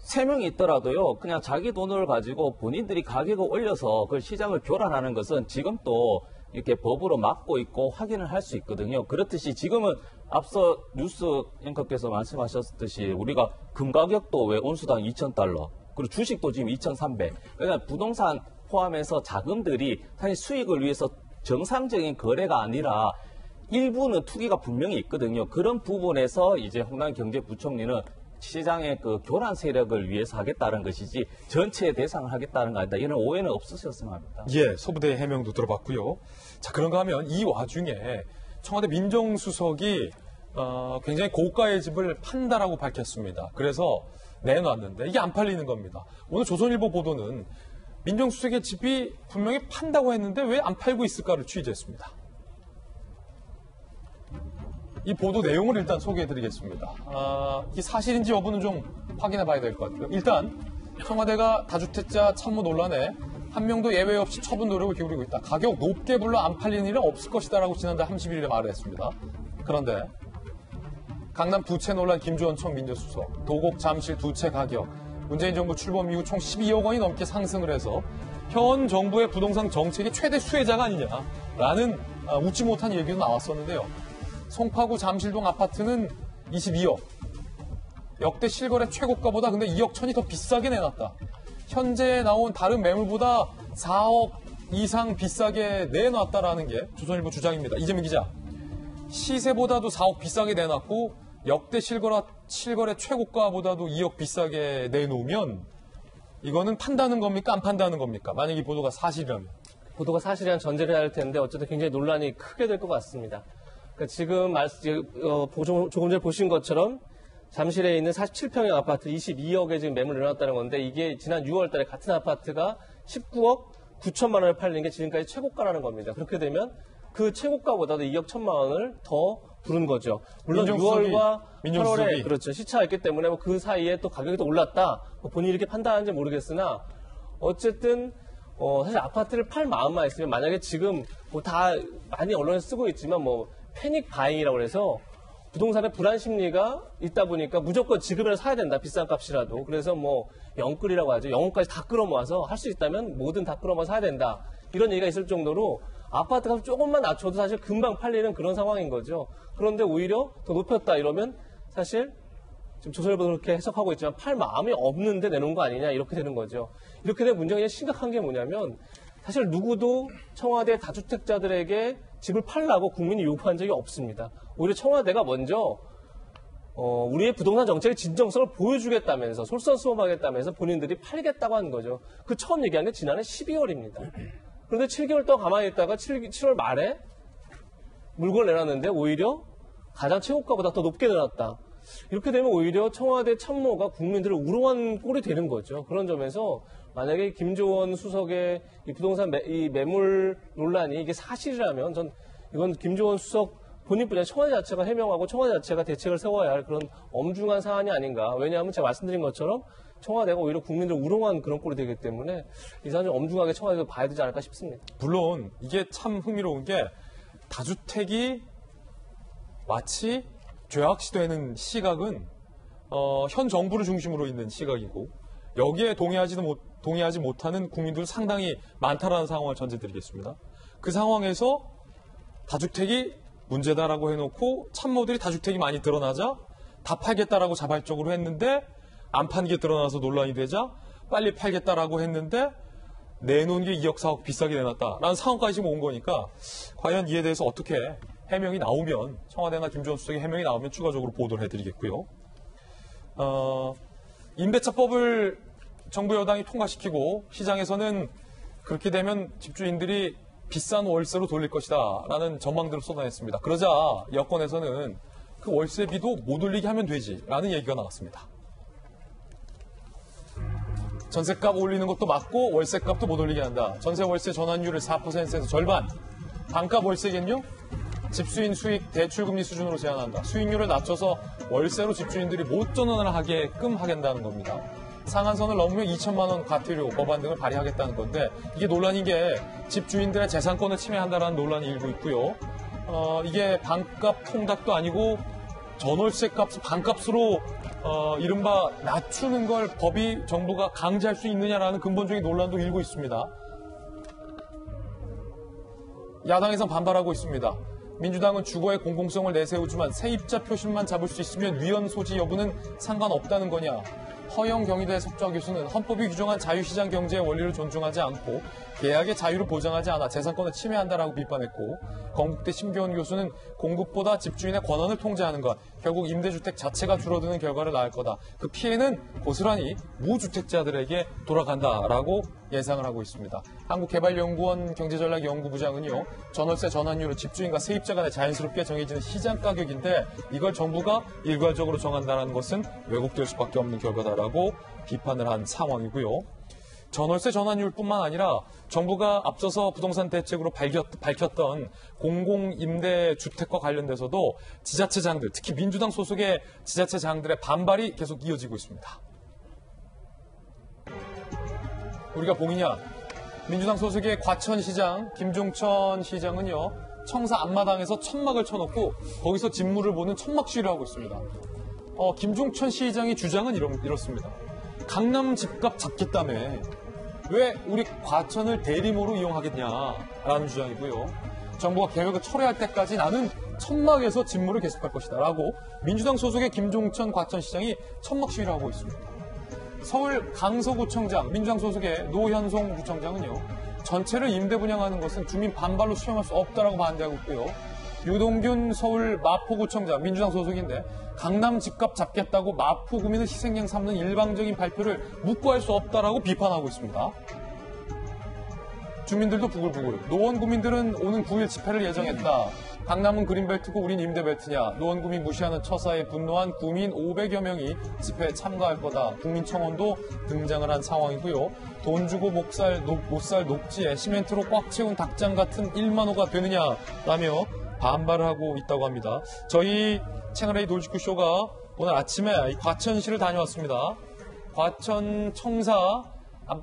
세 명이 있더라도요. 그냥 자기 돈을 가지고 본인들이 가격을 올려서 그 시장을 교란하는 것은 지금 또 이렇게 법으로 막고 있고 확인을 할 수 있거든요. 그렇듯이 지금은 앞서 뉴스 앵커께서 말씀하셨듯이 우리가 금 가격도 왜 온수당 2,000달러, 그리고 주식도 지금 2,300. 그러니까 부동산 포함해서 자금들이 사실 수익을 위해서 정상적인 거래가 아니라 일부는 투기가 분명히 있거든요. 그런 부분에서 이제 홍남 경제부총리는 시장의 그 교란 세력을 위해서 하겠다는 것이지 전체 대상을 하겠다는 거 아니다. 이런 오해는 없으셨으면 합니다. 예, 서부대 해명도 들어봤고요. 자, 그런가 하면 이 와중에 청와대 민정수석이 어, 굉장히 고가의 집을 판다라고 밝혔습니다. 그래서 내놨는데 이게 안 팔리는 겁니다. 오늘 조선일보 보도는 민정수석의 집이 분명히 판다고 했는데 왜 안 팔고 있을까를 취재했습니다. 이 보도 내용을 일단 소개해드리겠습니다. 아, 이 사실인지 여부는 좀 확인해 봐야 될 것 같고요. 일단 청와대가 다주택자 참모 논란에 한 명도 예외 없이 처분 노력을 기울이고 있다. 가격 높게 불러 안 팔리는 일은 없을 것이다라고 지난달 31일에 말을 했습니다. 그런데 강남 두 채 논란 김주원 청 민정수석, 도곡 잠실 두 채 가격, 문재인 정부 출범 이후 총 12억 원이 넘게 상승을 해서 현 정부의 부동산 정책의 최대 수혜자가 아니냐라는 아, 웃지 못한 얘기도 나왔었는데요. 송파구 잠실동 아파트는 22억. 역대 실거래 최고가보다 근데 2억 천이 더 비싸게 내놨다. 현재 나온 다른 매물보다 4억 이상 비싸게 내놨다라는 게 조선일보 주장입니다. 이재명 기자. 시세보다도 4억 비싸게 내놨고 역대 실거래, 실거래 최고가보다도 2억 비싸게 내놓으면 이거는 판다는 겁니까? 안 판다는 겁니까? 만약 이 보도가 사실이라면. 보도가 사실이란 전제를 해야 할 텐데 어쨌든 굉장히 논란이 크게 될 것 같습니다. 그러니까 지금 말씀, 어, 조금 전에 보신 것처럼 잠실에 있는 47평형 아파트 22억에 지금 매물을 내놨다는 건데 이게 지난 6월 달에 같은 아파트가 19억 9천만 원에 팔린 게 지금까지 최고가라는 겁니다. 그렇게 되면 그 최고가보다도 2억 1천만 원을 더 부른 거죠. 물론 민정수석이, 6월과 민정수석이. 8월에 그렇죠. 시차가 있기 때문에 뭐 그 사이에 또 가격이 더 올랐다. 뭐 본인이 이렇게 판단하는지 모르겠으나 어쨌든 어, 사실 아파트를 팔 마음만 있으면 만약에 지금 뭐 다 많이 언론에 쓰고 있지만 뭐 패닉 바잉이라고 해서 부동산의 불안 심리가 있다 보니까 무조건 지금이라도 사야 된다. 비싼 값이라도. 그래서 뭐 영끌이라고 하죠. 영혼까지 다 끌어모아서 할 수 있다면 뭐든 다 끌어모아 사야 된다. 이런 얘기가 있을 정도로 아파트 값을 조금만 낮춰도 사실 금방 팔리는 그런 상황인 거죠. 그런데 오히려 더 높였다 이러면 사실 지금 조선일보도 그렇게 해석하고 있지만 팔 마음이 없는데 내놓은 거 아니냐 이렇게 되는 거죠. 이렇게 되면 문제가 심각한 게 뭐냐면 사실 누구도 청와대 다주택자들에게 집을 팔라고 국민이 요구한 적이 없습니다. 오히려 청와대가 먼저 어, 우리의 부동산 정책의 진정성을 보여주겠다면서 솔선수범하겠다면서 본인들이 팔겠다고 한 거죠. 그 처음 얘기한 게 지난해 12월입니다. 그런데 7개월 동안 가만히 있다가 7, 7월 말에 물건을 내놨는데 오히려 가장 최고가보다 더 높게 내놨다. 이렇게 되면 오히려 청와대 참모가 국민들을 우롱한 꼴이 되는 거죠. 그런 점에서 만약에 김조원 수석의 이 부동산 매, 이 매물 논란이 이게 사실이라면 전 이건 김조원 수석 본인뿐이 청와대 자체가 해명하고 청와대 자체가 대책을 세워야 할 그런 엄중한 사안이 아닌가. 왜냐하면 제가 말씀드린 것처럼 청와대가 오히려 국민들을 우롱한 그런 꼴이 되기 때문에 이 사안을 엄중하게 청와대도 봐야 되지 않을까 싶습니다. 물론 이게 참 흥미로운 게 다주택이 마치 죄악시되는 시각은 어, 현 정부를 중심으로 있는 시각이고 여기에 동의하지도 못, 동의하지 못하는 국민들 상당히 많다라는 상황을 전제드리겠습니다. 그 상황에서 다주택이 문제다라고 해놓고 참모들이 다주택이 많이 드러나자 다 팔겠다라고 자발적으로 했는데 안 판 게 드러나서 논란이 되자 빨리 팔겠다라고 했는데 내놓은 게 2억 4억 비싸게 내놨다라는 상황까지 지금 온 거니까 과연 이에 대해서 어떻게 해명이 나오면 청와대나 김주원 수석의 해명이 나오면 추가적으로 보도를 해드리겠고요. 어, 임대차법을 정부 여당이 통과시키고 시장에서는 그렇게 되면 집주인들이 비싼 월세로 돌릴 것이다 라는 전망들을 쏟아냈습니다. 그러자 여권에서는 그 월세비도 못 올리게 하면 되지 라는 얘기가 나왔습니다. 전세값 올리는 것도 맞고 월세값도 못 올리게 한다. 전세 월세 전환율을 4%에서 절반. 반값 월세겠요? 집수인 수익 대출금리 수준으로 제한한다. 수익률을 낮춰서 월세로 집주인들이 못 전환을 하게끔 하겠다는 겁니다. 상한선을 넘으면 2천만 원 과태료 법안 등을 발의하겠다는 건데 이게 논란인 게 집주인들의 재산권을 침해한다라는 논란이 일고 있고요. 어, 이게 반값 통닭도 아니고 전월세 값을 반값으로 어, 이른바 낮추는 걸 법이 정부가 강제할 수 있느냐라는 근본적인 논란도 일고 있습니다. 야당에선 반발하고 있습니다. 민주당은 주거의 공공성을 내세우지만 세입자 표심만 잡을 수 있으면 위헌 소지 여부는 상관없다는 거냐. 허영 경희대 석좌 교수는 헌법이 규정한 자유시장 경제의 원리를 존중하지 않고 계약의 자유를 보장하지 않아 재산권을 침해한다라고 비판했고 건국대 심교원 교수는 공급보다 집주인의 권한을 통제하는 것 결국 임대주택 자체가 줄어드는 결과를 낳을 거다. 그 피해는 고스란히 무주택자들에게 돌아간다라고 예상을 하고 있습니다. 한국개발연구원 경제전략연구부장은요. 전월세 전환율은 집주인과 세입자 간에 자연스럽게 정해지는 시장 가격인데 이걸 정부가 일괄적으로 정한다는 것은 왜곡될 수밖에 없는 결과다라고 비판을 한 상황이고요. 전월세 전환율뿐만 아니라 정부가 앞서서 부동산 대책으로 밝혔, 밝혔 던 공공임대 주택과 관련돼서도 지자체장들, 특히 민주당 소속의 지자체장들의 반발이 계속 이어지고 있습니다. 우리가 봉이냐? 민주당 소속의 과천시장 김종천 시장은요 청사 앞마당에서 천막을 쳐놓고 거기서 진물을 보는 천막 시위를 하고 있습니다. 어, 김종천 시장의 주장은 이렇, 이렇습니다. 강남 집값 잡겠다며 왜 우리 과천을 대리모로 이용하겠냐라는 주장이고요. 정부가 계획을 철회할 때까지 나는 천막에서 진물을 계속할 것이다 라고 민주당 소속의 김종천 과천시장이 천막 시위를 하고 있습니다. 서울 강서구청장 민주당 소속의 노현송 구청장은요. 전체를 임대 분양하는 것은 주민 반발로 수용할 수 없다라고 반대하고 있고요. 유동균 서울 마포구청장 민주당 소속인데 강남 집값 잡겠다고 마포구민을 희생양 삼는 일방적인 발표를 묵고할 수 없다라고 비판하고 있습니다. 주민들도 부글부글. 노원 구민들은 오는 9일 집회를 예정했다. 강남은 그린벨트고 우린 임대벨트냐. 노원 구민 무시하는 처사에 분노한 구민 500여 명이 집회에 참가할 거다. 국민청원도 등장을 한 상황이고요. 돈 주고 목살, 못살 녹지에 시멘트로 꽉 채운 닭장 같은 1만호가 되느냐라며 반발을 하고 있다고 합니다. 저희 채널A 돌직구 쇼가 오늘 아침에 과천시를 다녀왔습니다. 과천 청사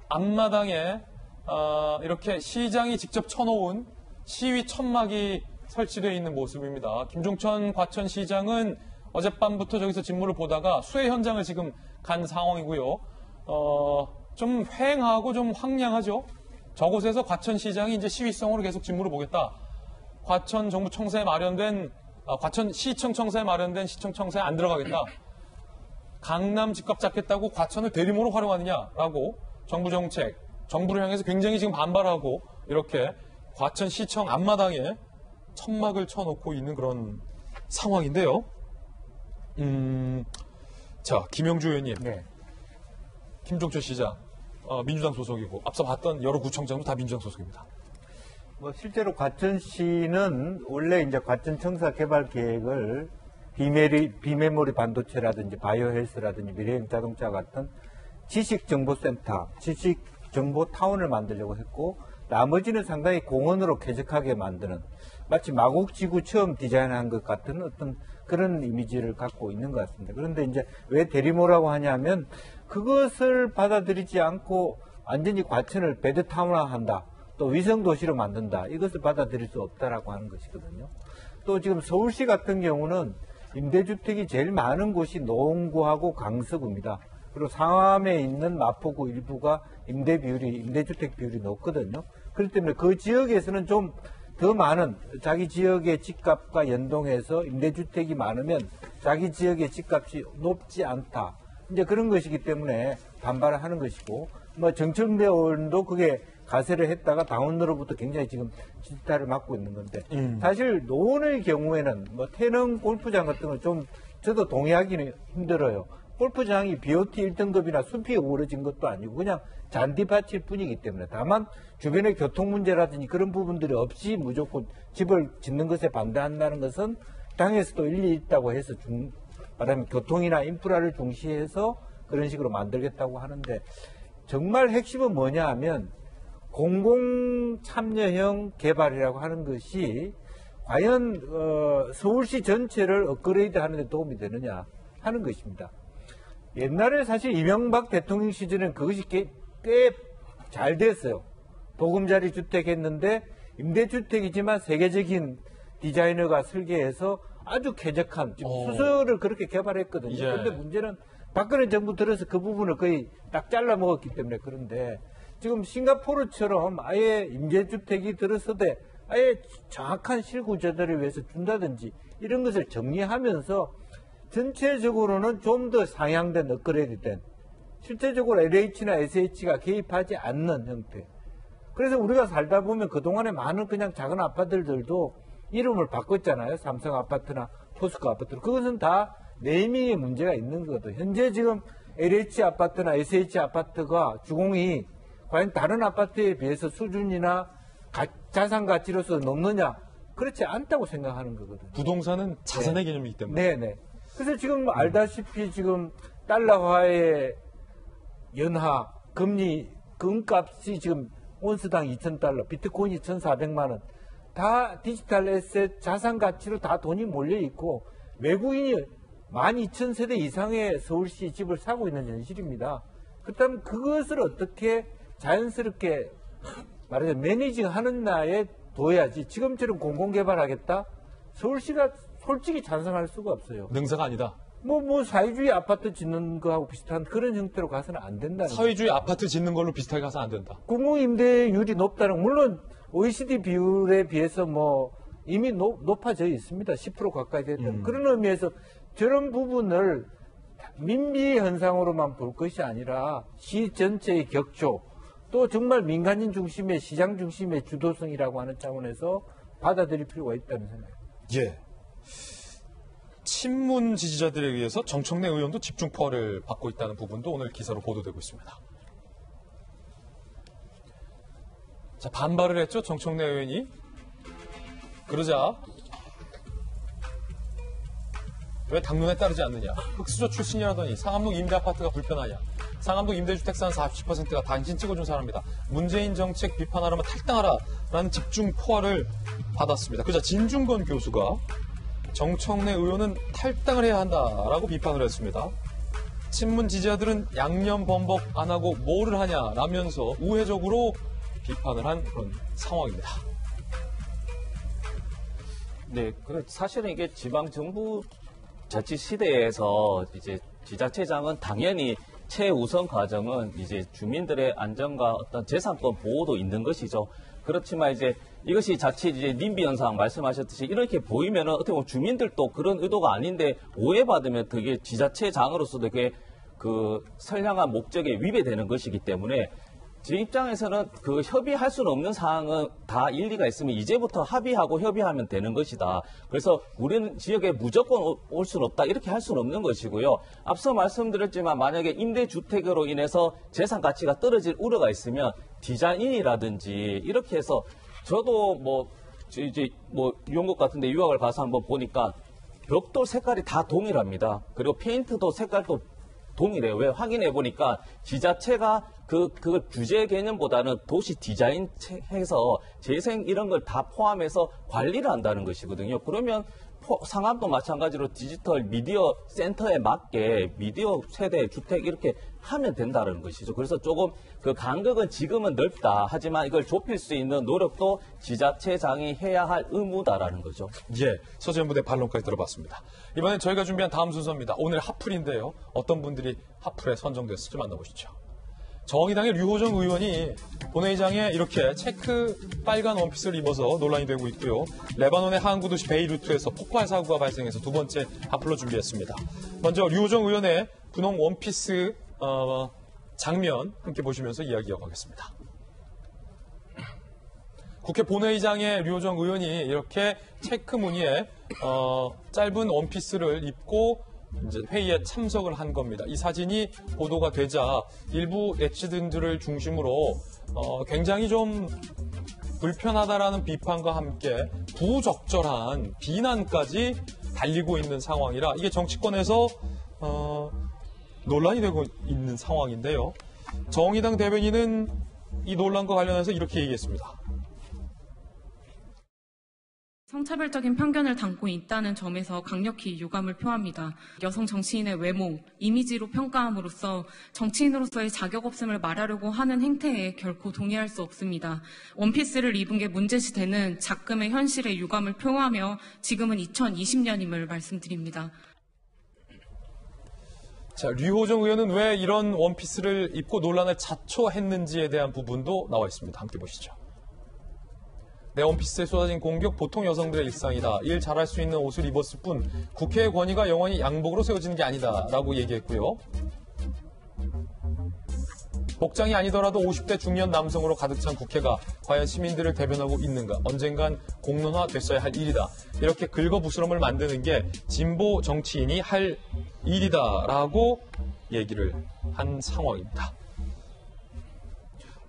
앞 마당에 어, 이렇게 시장이 직접 쳐놓은 시위 천막이 설치되어 있는 모습입니다. 김종천 과천시장은 어젯밤부터 저기서 진물을 보다가 수해 현장을 지금 간 상황이고요. 어, 좀 휑하고 좀 황량하죠. 저곳에서 과천시장이 이제 시위성으로 계속 진물을 보겠다. 과천 정부 청사에 마련된 아, 과천 시청 청사에 마련된 시청 청사에 안 들어가겠다. 강남 집값 잡겠다고 과천을 대리모로 활용하느냐라고 정부 정책, 정부를 향해서 굉장히 지금 반발하고 이렇게 과천 시청 앞마당에 천막을 쳐놓고 있는 그런 상황인데요. 음, 자, 김영주 의원님. 네. 김종철 시장, 어, 민주당 소속이고, 앞서 봤던 여러 구청장도 다 민주당 소속입니다. 뭐 실제로 과천 시는 원래 이제 과천 청사 개발 계획을 비메리, 비메모리 반도체라든지 바이오 헬스라든지 미래형 자동차 같은 지식 정보센터, 지식 정보 타운을 만들려고 했고 나머지는 상당히 공원으로 쾌적하게 만드는 마치 마곡지구 처음 디자인한 것 같은 어떤 그런 이미지를 갖고 있는 것 같습니다. 그런데 이제 왜 대리모라고 하냐면 그것을 받아들이지 않고 완전히 과천을 베드타운화한다. 또 위성 도시로 만든다. 이것을 받아들일 수 없다라고 하는 것이거든요. 또 지금 서울시 같은 경우는 임대주택이 제일 많은 곳이 노원구하고 강서구입니다. 그리고 상암에 있는 마포구 일부가 임대 비율이, 임대주택 비율이 높거든요. 그렇기 때문에 그 지역에서는 좀 더 많은 자기 지역의 집값과 연동해서 임대주택이 많으면 자기 지역의 집값이 높지 않다. 이제 그런 것이기 때문에 반발을 하는 것이고, 뭐 정청래 의원도 그게 가세를 했다가 당원으로부터 굉장히 지금 질타를 받고 있는 건데 사실 노원의 경우에는 뭐 태릉 골프장 같은 건좀 저도 동의하기는 힘들어요. 골프장이 BOT 1등급이나 숲이 어우러진 것도 아니고 그냥 잔디밭일 뿐이기 때문에 다만 주변의 교통 문제라든지 그런 부분들이 없이 무조건 집을 짓는 것에 반대한다는 것은 당에서도 일리 있다고 해서 중, 말하면 교통이나 인프라를 중시해서 그런 식으로 만들겠다고 하는데 정말 핵심은 뭐냐 하면 공공 참여형 개발이라고 하는 것이 과연 어, 서울시 전체를 업그레이드 하는 데 도움이 되느냐 하는 것입니다. 옛날에 사실 이명박 대통령 시절에는 그것이 꽤잘 됐어요. 보금자리 주택 했는데 임대주택이지만 세계적인 디자이너가 설계해서 아주 쾌적한 지금 어. 그렇게 개발했거든요. 예. 그런데 문제는 박근혜 정부 들어서 그 부분을 거의 딱 잘라 먹었기 때문에 그런데 지금 싱가포르처럼 아예 임대주택이 들어서되 아예 정확한 실구조들을 위해서 준다든지 이런 것을 정리하면서 전체적으로는 좀 더 상향된 업그레이드된 실제적으로 LH나 SH가 개입하지 않는 형태. 그래서 우리가 살다 보면 그동안에 많은 그냥 작은 아파트들도 이름을 바꿨잖아요. 삼성 아파트나 포스코 아파트. 그것은 다 네이밍에 문제가 있는 거거든. 현재 지금 LH 아파트나 SH 아파트가 주공이 과연 다른 아파트에 비해서 수준이나 가- 자산 가치로서 높느냐? 그렇지 않다고 생각하는 거거든요. 부동산은 자산의 개념이기 때문에. 네네. 그래서 지금 알다시피 지금 달러화의 연하 금리 금값이 지금 온스당 2,000달러, 비트코인이 1,400만 원. 다 디지털 에셋 자산 가치로 다 돈이 몰려 있고 외국인이 12,000세대 이상의 서울시 집을 사고 있는 현실입니다. 그렇다면 그것을 어떻게 자연스럽게 말하자면 매니징 하는 나에 둬야지 지금처럼 공공개발하겠다? 서울시가 솔직히 찬성할 수가 없어요. 능사가 아니다. 뭐, 뭐, 사회주의 아파트 짓는 거하고 비슷한 그런 형태로 가서는 안 된다는 거예요. 사회주의 아파트 짓는 걸로 비슷하게 가서 안 된다. 공공임대율이 높다는, 건 물론 OECD 비율에 비해서 뭐, 이미 높, 높아져 있습니다. 10% 가까이 됐다. 그런 의미에서 저런 부분을 민비 현상으로만 볼 것이 아니라 시 전체의 격조, 또 정말 민간인 중심의 시장 중심의 주도성이라고 하는 차원에서 받아들일 필요가 있다는 생각입니다. 예. 친문 지지자들에 의해서 정청래 의원도 집중 포화를 받고 있다는 부분도 오늘 기사로 보도되고 있습니다. 자, 반발을 했죠, 정청래 의원이. 그러자, 왜 당론에 따르지 않느냐. 흑수저 출신이라더니 상암동 임대 아파트가 불편하냐. 상암동 임대주택 산 40%가 당신 찍어준 사람이다. 문재인 정책 비판하려면 탈당하라. 라는 집중 포화를 받았습니다. 그자 진중권 교수가 정청래 의원은 탈당을 해야 한다라고 비판을 했습니다. 친문 지지자들은 양념 범벅 안 하고 뭐를 하냐라면서 우회적으로 비판을 한 그런 상황입니다. 네, 그 사실은 이게 지방 정부 자치 시대에서 이제 지자체장은 당연히 최우선 과정은 이제 주민들의 안전과 어떤 재산권 보호도 있는 것이죠. 그렇지만 이제 이것이 자칫 이제 님비 현상 말씀하셨듯이 이렇게 보이면은 어떻게 보면 주민들도 그런 의도가 아닌데 오해받으면 그게 지자체장으로서도 그게 그 선량한 목적에 위배되는 것이기 때문에 제 입장에서는 그 협의할 수는 없는 사항은 다 일리가 있으면 이제부터 합의하고 협의하면 되는 것이다. 그래서 우리는 지역에 무조건 오- 올 수는 없다. 이렇게 할 수는 없는 것이고요. 앞서 말씀드렸지만 만약에 임대주택으로 인해서 재산 가치가 떨어질 우려가 있으면 디자인이라든지 이렇게 해서 저도 뭐저 이제 뭐 유흥국 같은데 유학을 가서 한번 보니까 벽돌 색깔이 다 동일합니다. 그리고 페인트도 색깔도 동일해요. 왜 확인해 보니까 지자체가 그 그걸 규제 개념보다는 도시 디자인 해서 재생 이런 걸 다 포함해서 관리를 한다는 것이거든요. 그러면 포- 상암도 마찬가지로 디지털 미디어 센터에 맞게 미디어 세대 주택 이렇게 하면 된다는 것이죠. 그래서 조금 그 간격은 지금은 넓다. 하지만 이걸 좁힐 수 있는 노력도 지자체장이 해야 할 의무다라는 거죠. 예, 서재헌 부대 반론까지 들어봤습니다. 이번엔 저희가 준비한 다음 순서입니다. 오늘 핫플인데요. 어떤 분들이 핫플에 선정됐을지 만나보시죠. 정의당의 류호정 의원이 본회의장에 이렇게 체크 빨간 원피스를 입어서 논란이 되고 있고요. 레바논의 항구 도시 베이루트에서 폭발 사고가 발생해서 두 번째 핫플로 준비했습니다. 먼저 류호정 의원의 분홍 원피스 어, 장면 함께 보시면서 이야기 이어가겠습니다. 국회 본회의장에 류호정 의원이 이렇게 체크 무늬에 어, 짧은 원피스를 입고 회의에 참석을 한 겁니다. 이 사진이 보도가 되자 일부 네티즌들을 중심으로 어, 굉장히 좀 불편하다라는 비판과 함께 부적절한 비난까지 달리고 있는 상황이라 이게 정치권에서 어, 논란이 되고 있는 상황인데요. 정의당 대변인은 이 논란과 관련해서 이렇게 얘기했습니다. 성차별적인 편견을 담고 있다는 점에서 강력히 유감을 표합니다. 여성 정치인의 외모, 이미지로 평가함으로써 정치인으로서의 자격 없음을 말하려고 하는 행태에 결코 동의할 수 없습니다. 원피스를 입은 게 문제시 되는 작금의 현실에 유감을 표하며 지금은 2020년임을 말씀드립니다. 자, 류호정 의원은 왜 이런 원피스를 입고 논란을 자초했는지에 대한 부분도 나와 있습니다. 함께 보시죠. 내 원피스에 쏟아진 공격 보통 여성들의 일상이다. 일 잘할 수 있는 옷을 입었을 뿐 국회의 권위가 영원히 양복으로 세워지는 게 아니다. 라고 얘기했고요. 복장이 아니더라도 50대 중년 남성으로 가득 찬 국회가 과연 시민들을 대변하고 있는가? 언젠간 공론화 됐어야 할 일이다. 이렇게 긁어부스럼을 만드는 게 진보 정치인이 할 일이다라고 얘기를 한 상황입니다.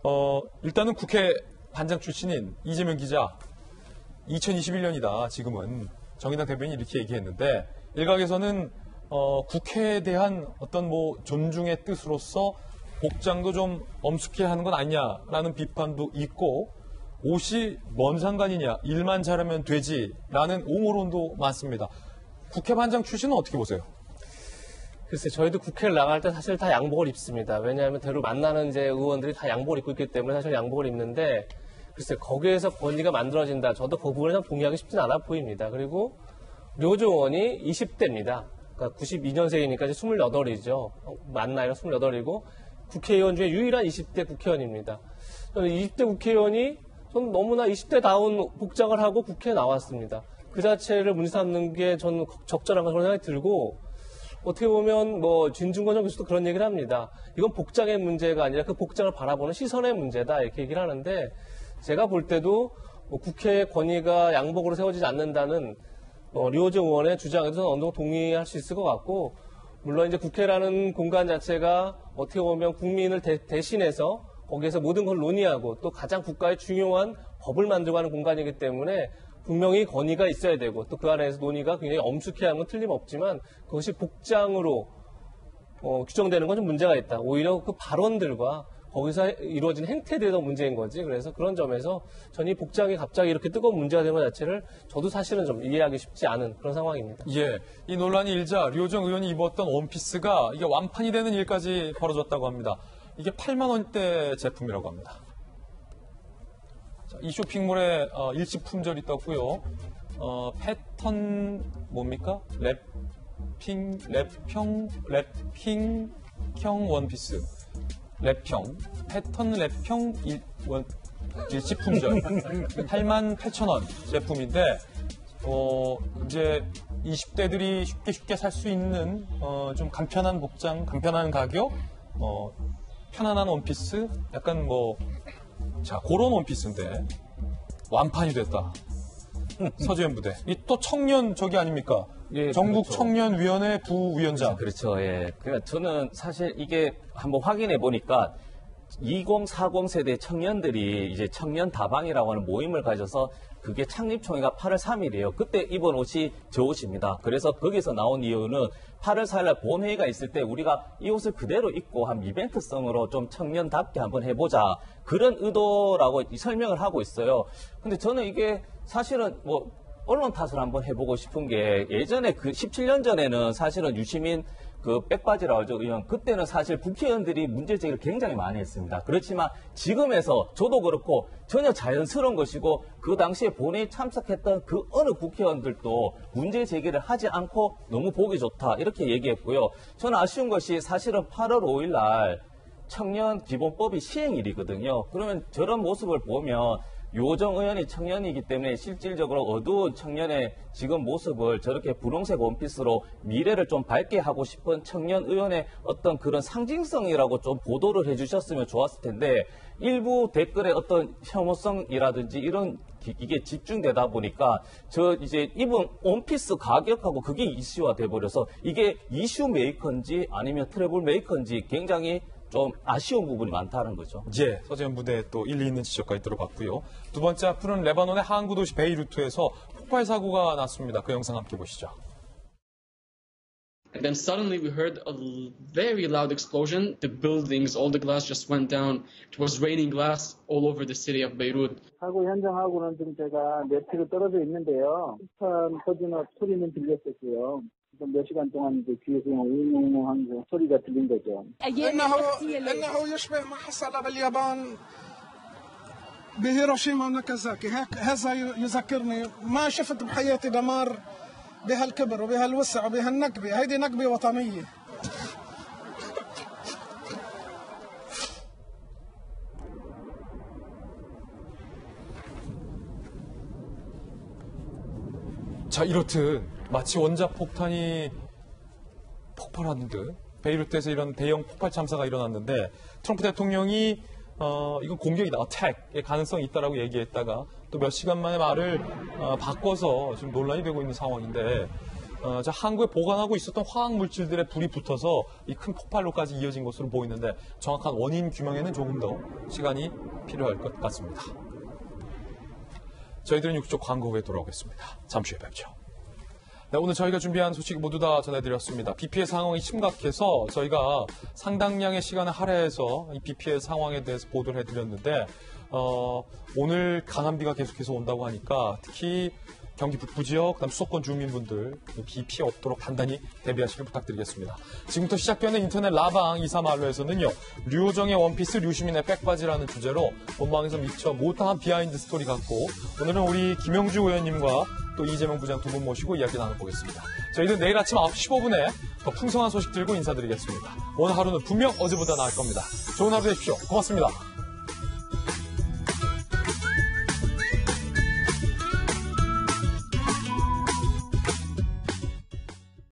어, 일단은 국회 반장 출신인 이재명 기자 2021년이다. 지금은 정의당 대변인이 이렇게 얘기했는데 일각에서는 어, 국회에 대한 어떤 뭐 존중의 뜻으로서 복장도 좀 엄숙해 하는 건 아니냐라는 비판도 있고 옷이 뭔 상관이냐 일만 잘하면 되지라는 옹호론도 많습니다. 국회 반장 출신은 어떻게 보세요? 글쎄, 저희도 국회를 나갈 때 사실 다 양복을 입습니다. 왜냐하면 대로 만나는 이제 의원들이 다 양복을 입고 있기 때문에 사실 양복을 입는데, 글쎄, 거기에서 권리가 만들어진다. 저도 그 부분에 좀 동의하기 쉽진 않아 보입니다. 그리고 의원이 20대입니다. 그러니까 92년생이니까 이제 28이죠. 만 나이가 28이고, 국회의원 중에 유일한 20대 국회의원입니다. 저는 20대 국회의원이 저는 너무나 20대다운 복장을 하고 국회에 나왔습니다. 그 자체를 문제 삼는 게 저는 적절한 그런 생각이 들고, 어떻게 보면 뭐 진중권 교수도 그런 얘기를 합니다. 이건 복장의 문제가 아니라 그 복장을 바라보는 시선의 문제다 이렇게 얘기를 하는데 제가 볼 때도 뭐 국회의 권위가 양복으로 세워지지 않는다는 어, 류호정 의원의 주장에도 어느 정도 동의할 수 있을 것 같고 물론 이제 국회라는 공간 자체가 어떻게 보면 국민을 대, 대신해서 거기에서 모든 걸 논의하고 또 가장 국가의 중요한 법을 만들고 하는 공간이기 때문에 분명히 건의가 있어야 되고 또 그 안에서 논의가 굉장히 엄숙해야 하는 건 틀림없지만 그것이 복장으로 어, 규정되는 건 좀 문제가 있다. 오히려 그 발언들과 거기서 이루어진 행태에 대해서 문제인 거지. 그래서 그런 점에서 전 이 복장이 갑자기 이렇게 뜨거운 문제가 되는 것 자체를 저도 사실은 좀 이해하기 쉽지 않은 그런 상황입니다. 예, 이 논란이 일자 류호정 의원이 입었던 원피스가 이게 완판이 되는 일까지 벌어졌다고 합니다. 이게 8만 원대 제품이라고 합니다. 자, 이 쇼핑몰에 어, 일시 품절이 떴고요. 어, 패턴 뭡니까? wrapping, wrap형, wrapping형 원피스. 랩형, 패턴 랩형 일, 원, 일시 품절. 8만 8천 원 제품인데, 어, 이제 20대들이 쉽게 쉽게 살 수 있는, 어, 좀 간편한 복장, 간편한 가격, 어, 편안한 원피스, 약간 뭐, 자, 그런 원피스인데, 완판이 됐다. 서주현 부대. 이 또 청년 저기 아닙니까? 예, 전국 그렇죠. 청년위원회 부위원장. 그렇죠. 예. 그러니까 저는 사실 이게 한번 확인해 보니까 2040 세대 청년들이 이제 청년 다방이라고 하는 모임을 가져서 그게 창립총회가 8월 3일이에요. 그때 입은 옷이 저 옷입니다. 그래서 거기서 나온 이유는 8월 4일날 본회의가 있을 때 우리가 이 옷을 그대로 입고 한 이벤트성으로 좀 청년답게 한번 해보자. 그런 의도라고 설명을 하고 있어요. 근데 저는 이게 사실은 뭐 언론 탓을 한번 해보고 싶은 게 예전에 그 17년 전에는 사실은 유시민 그 백바지라고 하죠 의원 그때는 사실 국회의원들이 문제 제기를 굉장히 많이 했습니다. 그렇지만 지금에서 저도 그렇고 전혀 자연스러운 것이고 그 당시에 본회의 참석했던 그 어느 국회의원들도 문제 제기를 하지 않고 너무 보기 좋다 이렇게 얘기했고요. 저는 아쉬운 것이 사실은 8월 5일 날 청년 기본법이 시행일이거든요. 그러면 저런 모습을 보면 요정 의원이 청년이기 때문에 실질적으로 어두운 청년의 지금 모습을 저렇게 분홍색 원피스로 미래를 좀 밝게 하고 싶은 청년 의원의 어떤 그런 상징성이라고 좀 보도를 해주셨으면 좋았을 텐데 일부 댓글에 어떤 혐오성이라든지 이런 기- 이게 집중되다 보니까 저 이제 입은 원피스 가격하고 그게 이슈화 돼버려서 이게 이슈 메이커인지 아니면 트러블 메이커인지 굉장히 좀 아쉬운 부분이 많다는 거죠. 예, 서재현 부대 또 일리 있는 지적까지 들어봤고요. 두 번째 앞으로는 레바논의 항구 도시 베이루트에서 폭발 사고가 났습니다. 그 영상 함께 보시죠. And then suddenly we heard a very loud explosion. The buildings, all the glass just went down. It was raining glass all over the city of Beirut. 사고 현장하고는 좀 제가 몇 킬로 떨어져 있는데요. 폭탄 터지는 소리는 들렸었고요. 그래서 몇 시간 동안 이제 귀에서 웅웅한 그 소리가 들린 거죠. إنه إنه يشبه ما حصل باليابان بهيروشيما وناكازاكي هيك هذا يذكرني ما شفت بحياتي دمار بهالكبر وبهالوسع وبهالنكبة هيدي نكبة وطنية 자, 이렇듯 마치 원자 폭탄이 폭발하는 듯 베이루트에서 이런 대형 폭발 참사가 일어났는데 트럼프 대통령이 어, 이건 공격이다, 어택의 가능성이 있다라고 얘기했다가 또 몇 시간 만에 말을 어, 바꿔서 지금 논란이 되고 있는 상황인데 어, 저 항구에 보관하고 있었던 화학 물질들의 불이 붙어서 이 큰 폭발로까지 이어진 것으로 보이는데 정확한 원인 규명에는 조금 더 시간이 필요할 것 같습니다. 저희들은 6쪽 광고 후에 돌아오겠습니다. 잠시 후에 뵙죠. 네, 오늘 저희가 준비한 소식 모두 다 전해드렸습니다. 비 피해 상황이 심각해서 저희가 상당량의 시간을 할애해서 이비 피해 상황에 대해서 보도를 해드렸는데 어, 오늘 강한 비가 계속해서 온다고 하니까 특히 경기 북부 지역, 그다음 수도권 주민분들 비 피해 없도록 단단히 대비하시길 부탁드리겠습니다. 지금부터 시작되는 인터넷 라방 2사말로에서는요, 류호정의 원피스, 류시민의 백바지라는 주제로 본방에서 미처 못한 비하인드 스토리 갖고 오늘은 우리 김영주 의원님과 또 이재명 부장 두 분 모시고 이야기 나눠보겠습니다. 저희는 내일 아침 9시 15분에 더 풍성한 소식 들고 인사드리겠습니다. 오늘 하루는 분명 어제보다 나을 겁니다. 좋은 하루 되십시오. 고맙습니다.